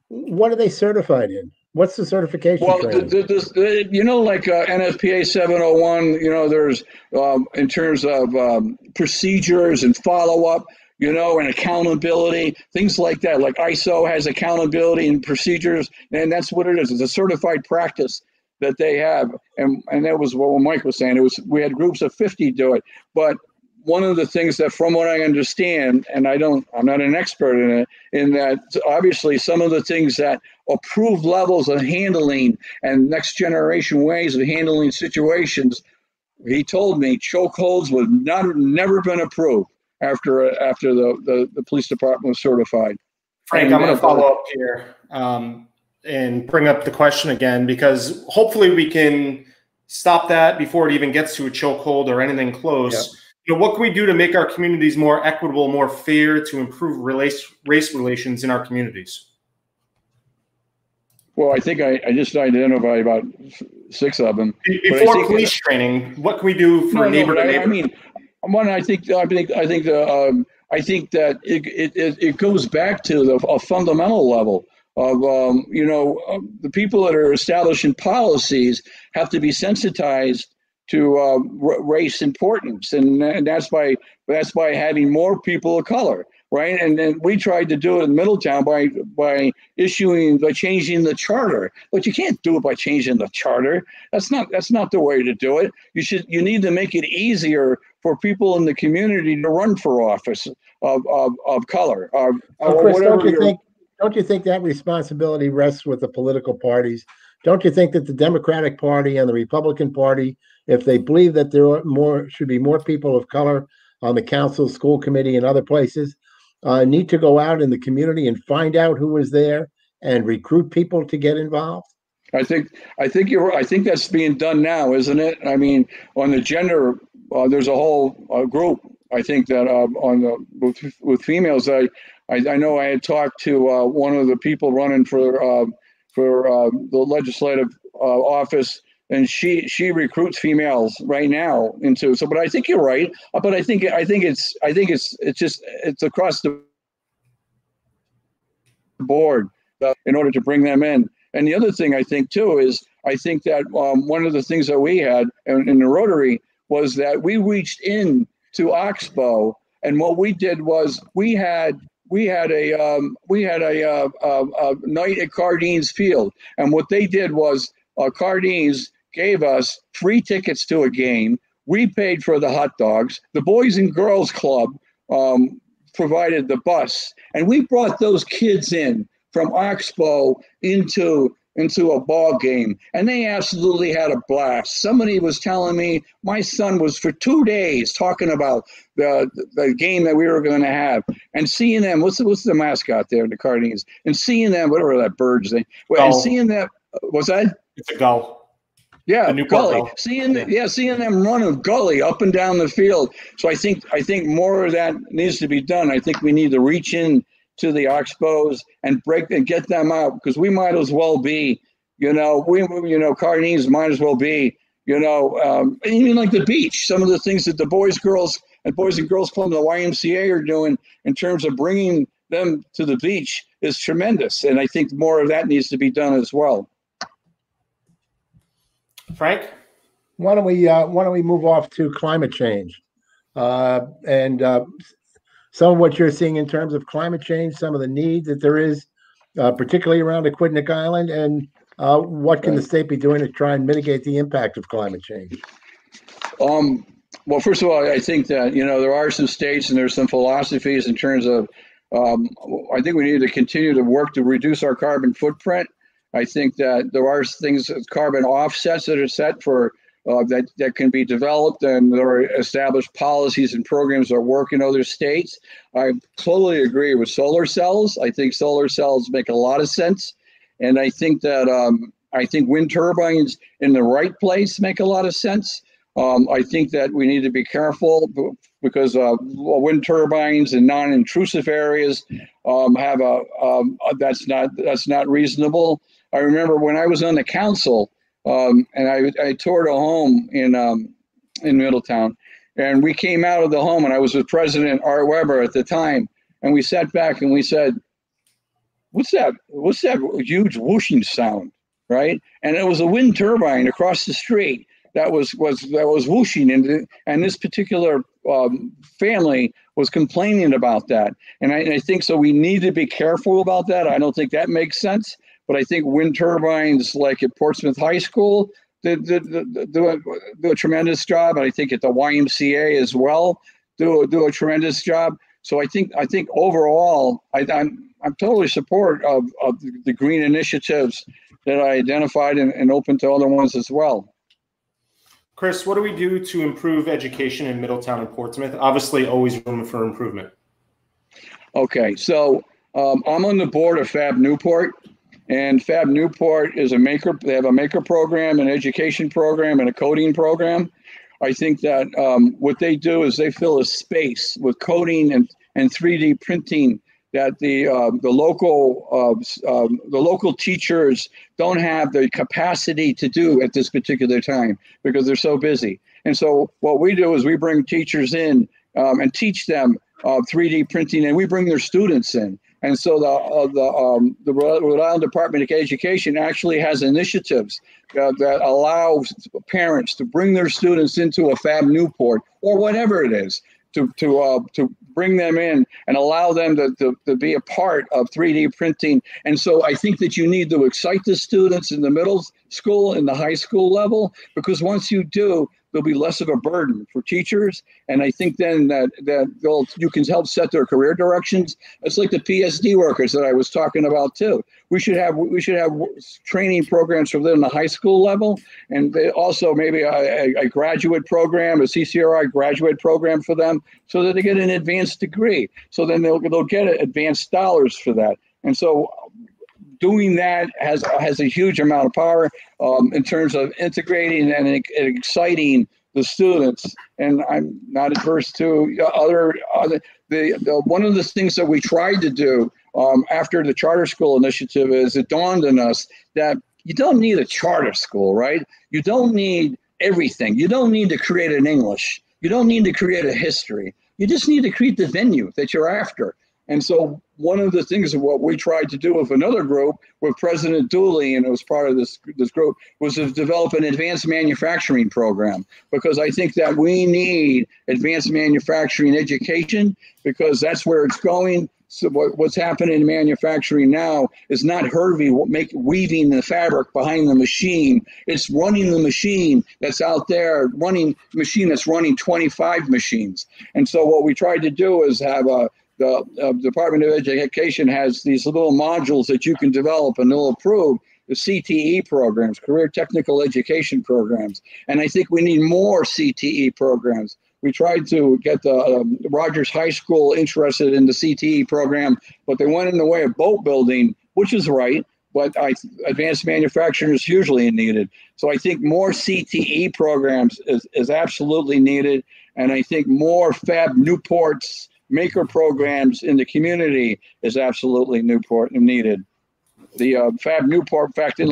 What are they certified in? What's the certification? Well, the, the, the, you know, like uh, NFPA 701, you know, there's um, in terms of um, procedures and follow up, you know, and accountability, things like that. Like ISO has accountability and procedures, and that's what it is. It's a certified practice that they have, and and that was what Mike was saying. It was we had groups of fifty do it, but one of the things that, from what I understand, and I don't, I'm not an expert in it, in that obviously some of the things that approved levels of handling and next generation ways of handling situations, he told me chokeholds would not never been approved after after the, the, the police department was certified. Frank, and I'm going to follow up here. Um, and bring up the question again because hopefully we can stop that before it even gets to a chokehold or anything close. Yeah. You know, what can we do to make our communities more equitable, more fair, to improve race race relations in our communities? Well, I think I, I just identified about six of them. Before police training, what can we do for no, neighbor no, I, I, mean, one, I think I think I think the um, I think that it, it, it goes back to the, a fundamental level of um, you know uh, the people that are establishing policies have to be sensitized to uh, r- race importance, and, and that's by that's by having more people of color, right? And then we tried to do it in Middletown by by issuing by changing the charter, but you can't do it by changing the charter. That's not that's not the way to do it. You should you need to make it easier for people in the community to run for office of of, of color. Of, or Chris, don't you think? Don't you think that responsibility rests with the political parties? Don't you think that the Democratic Party and the Republican Party, if they believe that there are more should be more people of color on the council, school committee, and other places, uh, need to go out in the community and find out who is there and recruit people to get involved? I think I think you're I think that's being done now, isn't it? I mean, on the gender, uh, there's a whole uh, group. I think that uh, on the with, with females, I I, I know I had talked to uh, one of the people running for uh, for uh, the legislative uh, office, and she she recruits females right now into. So, but I think you're right. Uh, but I think I think it's I think it's it's just it's across the board uh, in order to bring them in. And the other thing I think too is I think that um, one of the things that we had in, in the Rotary was that we reached in to Oxbow, and what we did was we had we had a um, we had a, uh, a, night at Cardines Field, and what they did was uh, Cardines gave us free tickets to a game. We paid for the hot dogs. The Boys and Girls Club um, provided the bus, and we brought those kids in from Oxbow into into a ball game and they absolutely had a blast somebody was telling me my son was for two days talking about the the game that we were going to have and seeing them what's the, what's the mascot there the cardinals and seeing them whatever that bird's thing well, and seeing that was that it's a gull Yeah, gully. Seeing yeah. yeah, seeing them run a gully up and down the field. So I think I think more of that needs to be done. I think we need to reach in to the Oxbows and break and get them out because we might as well be, you know, we you know Cardines might as well be, you know, um, even like the beach. Some of the things that the boys, girls, and boys and girls club, the YMCA are doing in terms of bringing them to the beach is tremendous, and I think more of that needs to be done as well. Frank, why don't we uh, why don't we move off to climate change uh, and uh, some of what you're seeing in terms of climate change, some of the needs that there is, uh, particularly around Aquidneck Island, and uh, what can the state be doing to try and mitigate the impact of climate change? Um, well, first of all, I think that you know there are some states and there's some philosophies in terms of. Um, I think we need to continue to work to reduce our carbon footprint. I think that there are things, carbon offsets that are set for uh, that that can be developed, and there are established policies and programs that work in other states. I totally agree with solar cells. I think solar cells make a lot of sense, and I think that um, I think wind turbines in the right place make a lot of sense. Um, I think that we need to be careful because uh, wind turbines in non-intrusive areas um, have a um, that's not that's not reasonable. I remember when I was on the council um, and I, I toured a home in um, in Middletown, and we came out of the home, and I was with President Art Weber at the time, and we sat back and we said, "What's that? What's that huge whooshing sound?" Right, and it was a wind turbine across the street that was was that was whooshing, and and this particular um, family was complaining about that, and I, and I think so. We need to be careful about that. I don't think that makes sense. But I think wind turbines, like at Portsmouth High School, do, do, do, do, a, do a tremendous job. And I think at the YMCA as well, do, do a tremendous job. So I think I think overall, I, I'm I'm totally support of, of the green initiatives that I identified and, and open to other ones as well. Chris, what do we do to improve education in Middletown and Portsmouth? Obviously, always room for improvement. Okay, so um, I'm on the board of Fab Newport, and Fab Newport is a maker. They have a maker program, an education program, and a coding program. I think that um, what they do is they fill a space with coding and, and 3D printing that the uh, the local uh, um, the local teachers don't have the capacity to do at this particular time because they're so busy. And so what we do is we bring teachers in um, and teach them uh, 3D printing, and we bring their students in. And so the uh, the um, the Rhode Island Department of Education actually has initiatives uh, that allow parents to bring their students into a Fab Newport or whatever it is to to uh, to bring them in and allow them to, to, to be a part of 3D printing. And so I think that you need to excite the students in the middle school and the high school level because once you do, there'll be less of a burden for teachers. And I think then that that they'll you can help set their career directions. It's like the PSD workers that I was talking about too. We should have we should have training programs for them the high school level, and also maybe a, a graduate program, a CCRI graduate program for them, so that they get an advanced degree. So then they'll they'll get advanced dollars for that. And so doing that has has a huge amount of power um, in terms of integrating and, and, exciting the students. And I'm not adverse to other, other the, the one of the things that we tried to do um, after the charter school initiative is it dawned on us that you don't need a charter school, right? You don't need everything. You don't need to create an English. You don't need to create a history. You just need to create the venue that you're after. And so one of the things of what we tried to do with another group with President Dooley, and it was part of this this group, was to develop an advanced manufacturing program because I think that we need advanced manufacturing education because that's where it's going. So what, what's happening in manufacturing now is not Hervey make weaving the fabric behind the machine. It's running the machine that's out there, running machine that's running 25 machines. And so what we tried to do is have a the uh, Department of Education has these little modules that you can develop and they'll approve the CTE programs, career technical education programs. And I think we need more CTE programs. We tried to get the um, Rogers High School interested in the CTE program, but they went in the way of boat building, which is right. but I, advanced manufacturing is hugely needed. So I think more CTE programs is, is absolutely needed. And I think more Fab Newports maker programs in the community is absolutely Newport and needed. The uh, Fab Newport factory,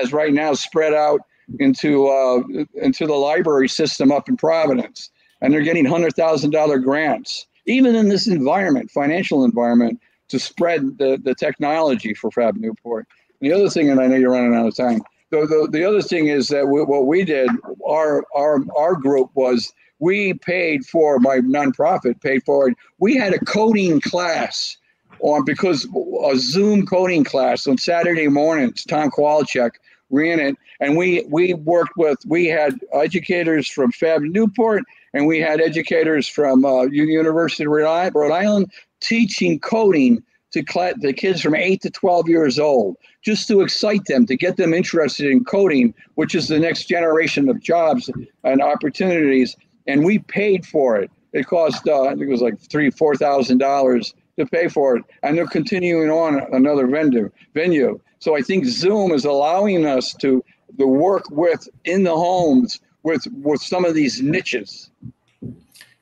as right now, spread out into uh, into the library system up in Providence, and they're getting hundred thousand dollar grants, even in this environment, financial environment, to spread the, the technology for Fab Newport. And the other thing, and I know you're running out of time. The, the, the other thing is that we, what we did, our our our group was we paid for my nonprofit paid for it. We had a coding class on because a Zoom coding class on Saturday mornings. Tom Kowalczyk ran it, and we we worked with we had educators from Fab Newport and we had educators from uh, University of Rhode Island teaching coding to the kids from 8 to 12 years old just to excite them to get them interested in coding which is the next generation of jobs and opportunities and we paid for it. It cost uh, I think it was like three four thousand dollars to pay for it, and they're continuing on another vendor venue. So I think Zoom is allowing us to the work with in the homes with with some of these niches.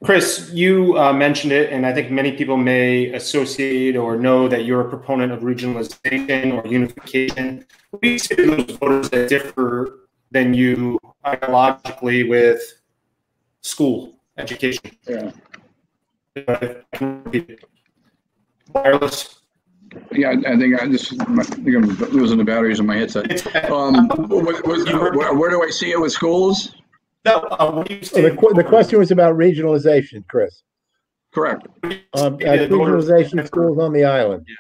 Chris, you uh, mentioned it, and I think many people may associate or know that you're a proponent of regionalization or unification. What do you say to those voters that differ than you ideologically with school education. Yeah. Wireless. Yeah, I think I just I think I'm losing the batteries in my headset. Um, what, what, where, where, do I see it with schools? No, uh, the, the question was about regionalization, Chris. Correct. Um, regionalization schools on the island. Yeah.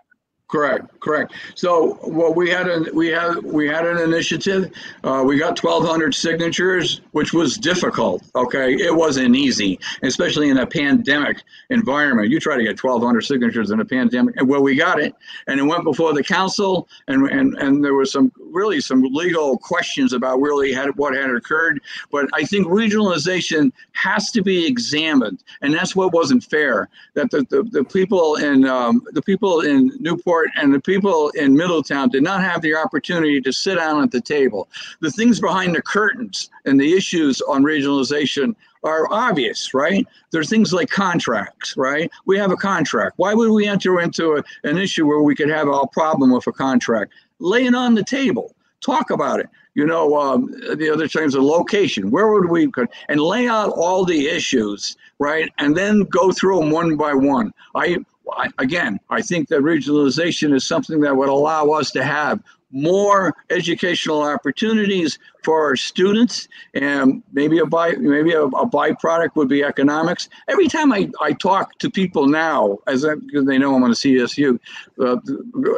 Correct, correct. So, well, we had a we had we had an initiative. Uh, we got 1,200 signatures, which was difficult. Okay, it wasn't easy, especially in a pandemic environment. You try to get 1,200 signatures in a pandemic, and well, we got it, and it went before the council, and and and there was some really some legal questions about really had what had occurred. But I think regionalization has to be examined, and that's what wasn't fair. That the the, the people in um, the people in Newport and the people in Middletown did not have the opportunity to sit down at the table. The things behind the curtains and the issues on regionalization are obvious, right? There's things like contracts, right? We have a contract. Why would we enter into a, an issue where we could have a problem with a contract? Lay it on the table. Talk about it. You know, um, the other terms of location. Where would we and lay out all the issues, right? And then go through them one by one. I I, again, I think that regionalization is something that would allow us to have more educational opportunities for our students and maybe a by maybe a, a byproduct would be economics. Every time i, I talk to people now as I, because they know i'm on a csu uh,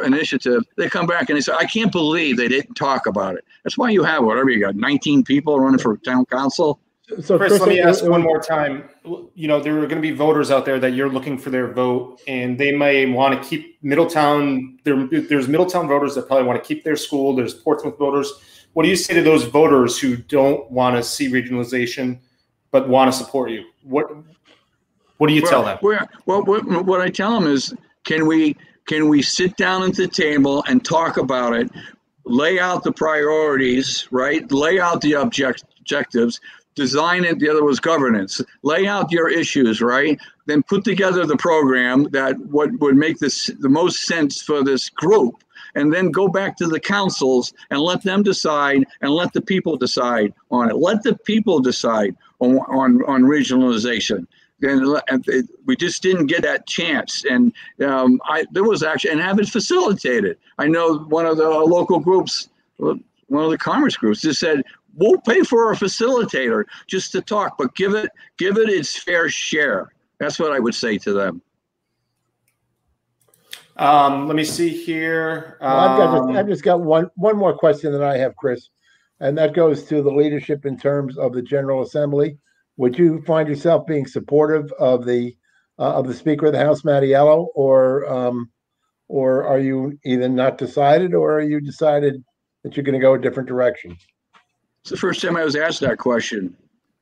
initiative they come back and they say i can't believe they didn't talk about it. That's why you have whatever you got 19 people running for town council so Chris, Chris let me uh, ask uh, one more time. You know, there are going to be voters out there that you're looking for their vote, and they may want to keep Middletown. There, there's Middletown voters that probably want to keep their school. There's Portsmouth voters. What do you say to those voters who don't want to see regionalization but want to support you? What What do you well, tell them? Well, what, what I tell them is, can we can we sit down at the table and talk about it? Lay out the priorities, right? Lay out the object, objectives design it the other was governance. Lay out your issues right? Then put together the program that what would make this the most sense for this group. And then go back to the councils and let them decide and let the people decide on it. Let the people decide on on, on regionalization. And we just didn't get that chance. And um, I, there was actually, and have it facilitated. I know one of the local groups, one of the commerce groups, just said we'll pay for a facilitator just to talk, but give it give it its fair share. That's what I would say to them. Um, let me see here. Um, well, I've, got just, um, I've just got one one more question that I have, Chris, and that goes to the leadership in terms of the General Assembly. Would you find yourself being supportive of the uh, of the Speaker of the House, Mattiello, or um, or are you either not decided, or are you decided that you're going to go a different direction? It's the first time I was asked that question.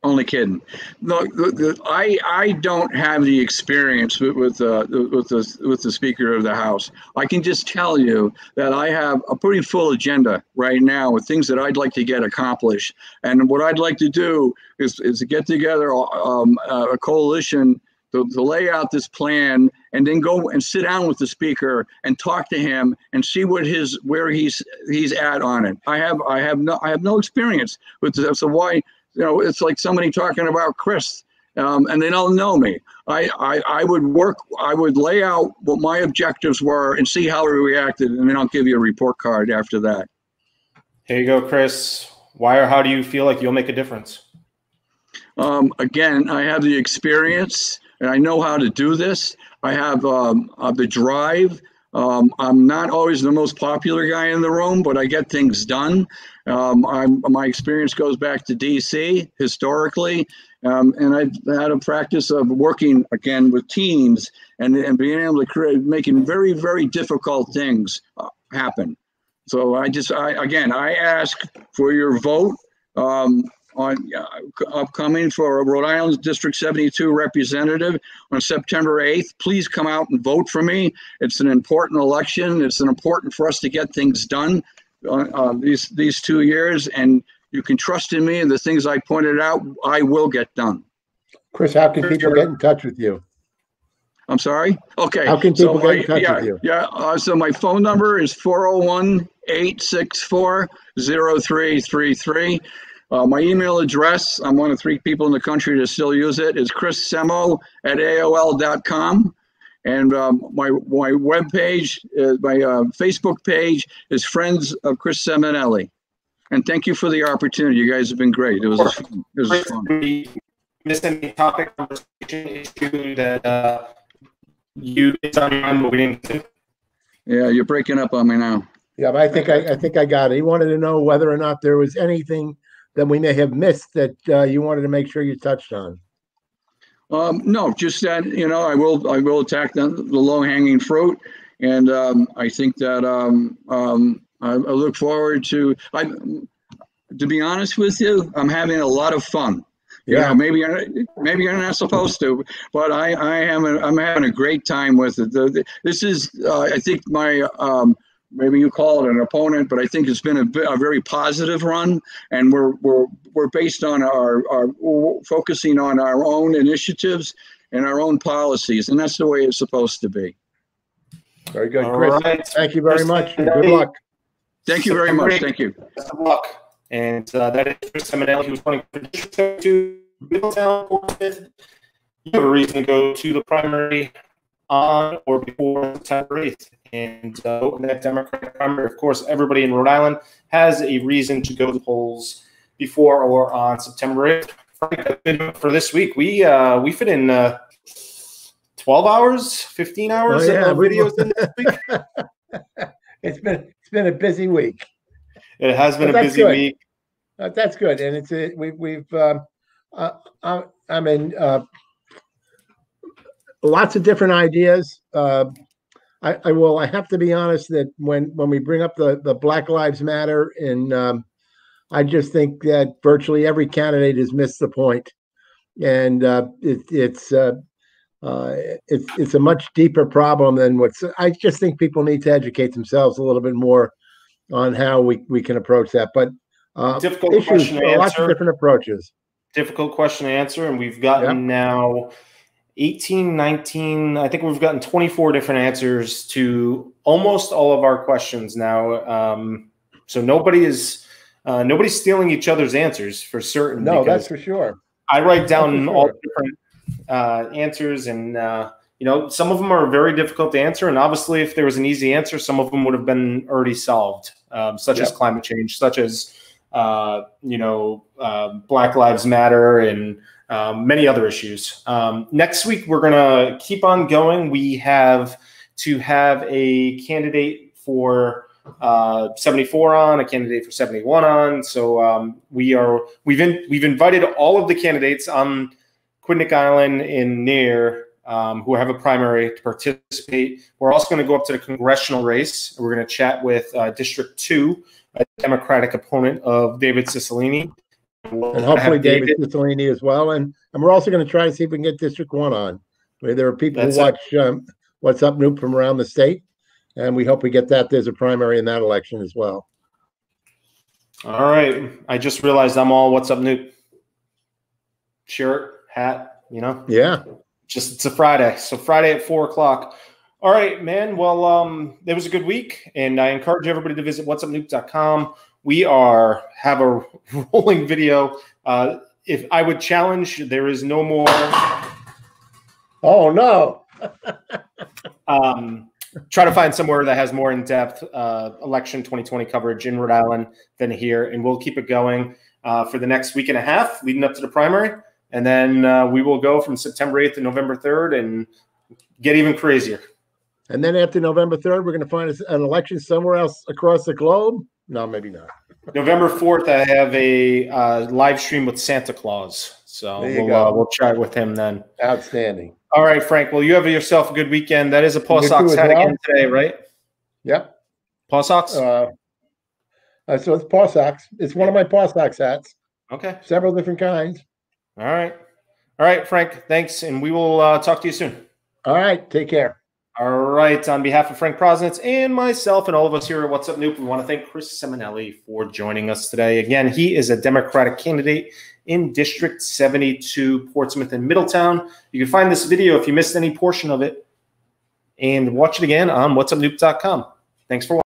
only kidding. No, the, the, I I don't have the experience with with, uh, with the with the Speaker of the House. I can just tell you that I have a pretty full agenda right now with things that I'd like to get accomplished. And what I'd like to do is is get together um, a coalition to, to lay out this plan and then go and sit down with the speaker and talk to him and see what his where he's he's at on it. I have I have no I have no experience with this. So why you know it's like somebody talking about Chris um, and they don't know me. I, I I would work I would lay out what my objectives were and see how he reacted and then I'll give you a report card after that. Here you go, Chris. Why or how do you feel like you'll make a difference? Um, again, I have the experience and I know how to do this. I have um, uh, the drive. Um, I'm not always the most popular guy in the room, but I get things done. Um, my experience goes back to DC historically, um, and I've had a practice of working again with teams and, and being able to create, making very, very difficult things uh, happen. So I just, I, again, I ask for your vote. Um, on uh, upcoming for Rhode Island District 72 representative on September 8th. Please come out and vote for me. It's an important election. It's an important for us to get things done uh, uh, these these two years, and you can trust in me. And the things I pointed out, I will get done. Chris, how can people get in touch with you? I'm sorry. Okay. How can people so get in touch yeah, with you? Yeah. Uh, so my phone number is 401 864 0333. Uh, my email address, I'm one of three people in the country to still use it, is chrissemo at AOL.com. And um, my my web page, uh, my uh, Facebook page is Friends of Chris Semonelli. And thank you for the opportunity. You guys have been great. It was, it was fun. Miss any topic conversation issue that uh, you it's on your mind, but we didn't. Yeah, you're breaking up on me now. Yeah, but I think I, I think I got it. He wanted to know whether or not there was anything that we may have missed that uh, you wanted to make sure you touched on? Um, no, just that you know I will I will attack the, the low hanging fruit, and um, I think that um, um, I, I, look forward to. I, to be honest with you, I'm having a lot of fun. Yeah, you know, maybe you're, maybe you're not supposed to, but I I am a, I'm having a great time with it. The, the, this is uh, I think my um, maybe you call it an opponent, but I think it's been a, a very positive run, and we're we're we're based on our our focusing on our own initiatives and our own policies, and that's the way it's supposed to be. Very good, Chris. Right. Thank you very much. Good luck. Thank you very much. Thank you. Best of luck. And uh, that is Chris Semonelli, who's running for District 2, Middletown, Portsmouth. You have a reason to go to the primary on or before September 8th and uh, that Democratic primary. Of course, everybody in Rhode Island has a reason to go to the polls before or on September 8th. For this week, we uh, we fit in uh, 12 hours, 15 hours oh, yeah. of videos in this week. it's been it's been a busy week. It has been but a busy good. week. Uh, that's good, and it's a, we, we've. Um, uh, uh, I mean, uh, lots of different ideas. I, I will. I have to be honest that when when we bring up the the Black Lives Matter, and um, I just think that virtually every candidate has missed the point, and uh, it, it's uh, uh, it's it's a much deeper problem than what's. I just think people need to educate themselves a little bit more on how we we can approach that. But uh, difficult issues, question to answer. lots of different approaches. Difficult question to answer, and we've gotten yep. now 18, 19, I think we've gotten 24 different answers to almost all of our questions now. Um, so nobody is uh, nobody's stealing each other's answers for certain. No, that's for sure. I write down sure. all different uh, answers, and uh, you know, some of them are very difficult to answer. And obviously, if there was an easy answer, some of them would have been already solved, um, such yep. as climate change, such as uh, you know, uh, Black Lives Matter, and um, many other issues. Um, next week, we're going to keep on going. We have to have a candidate for uh, 74 on, a candidate for 71 on. So um, we are we've in, we've invited all of the candidates on Aquidneck Island in near um, who have a primary to participate. We're also going to go up to the congressional race. We're going to chat with uh, District Two, a Democratic opponent of David Cicilline and hopefully David Cicilline as well. And and we're also going to try to see if we can get District One on. Where there are people That's who watch um, What's Up Newp from around the state, and we hope we get that. There's a primary in that election as well. All right. I just realized I'm all what's up, Newp? Shirt, hat, you know? Yeah. Just it's a Friday. So Friday at four o'clock. All right, man. Well, um, it was a good week, and I encourage everybody to visit whatsupnewp.com. We are have a rolling video. Uh, if I would challenge, there is no more Oh no. um, try to find somewhere that has more in-depth uh, election 2020 coverage in Rhode Island than here, and we'll keep it going uh, for the next week and a half leading up to the primary, and then uh, we will go from September 8th to November 3rd and get even crazier. And then after November 3rd, we're going to find an election somewhere else across the globe. No, maybe not. November 4th, I have a uh, live stream with Santa Claus, so we'll uh, we'll chat with him then. Outstanding. All right, Frank. Well, you have yourself a good weekend. That is a Paw You Sox hat well. again today, right? Yep. Paw Sox. Uh, uh, so it's paw socks. It's one of my paw socks hats. okay. Several different kinds. All right. All right, Frank. Thanks, and we will uh, talk to you soon. All right. Take care. All right. On behalf of Frank Prosnitz and myself and all of us here at What's Up Newp, we want to thank Chris Semonelli for joining us today. Again, he is a Democratic candidate in District 72, Portsmouth and Middletown. You can find this video if you missed any portion of it and watch it again on whatsupnewp.com. Thanks for watching.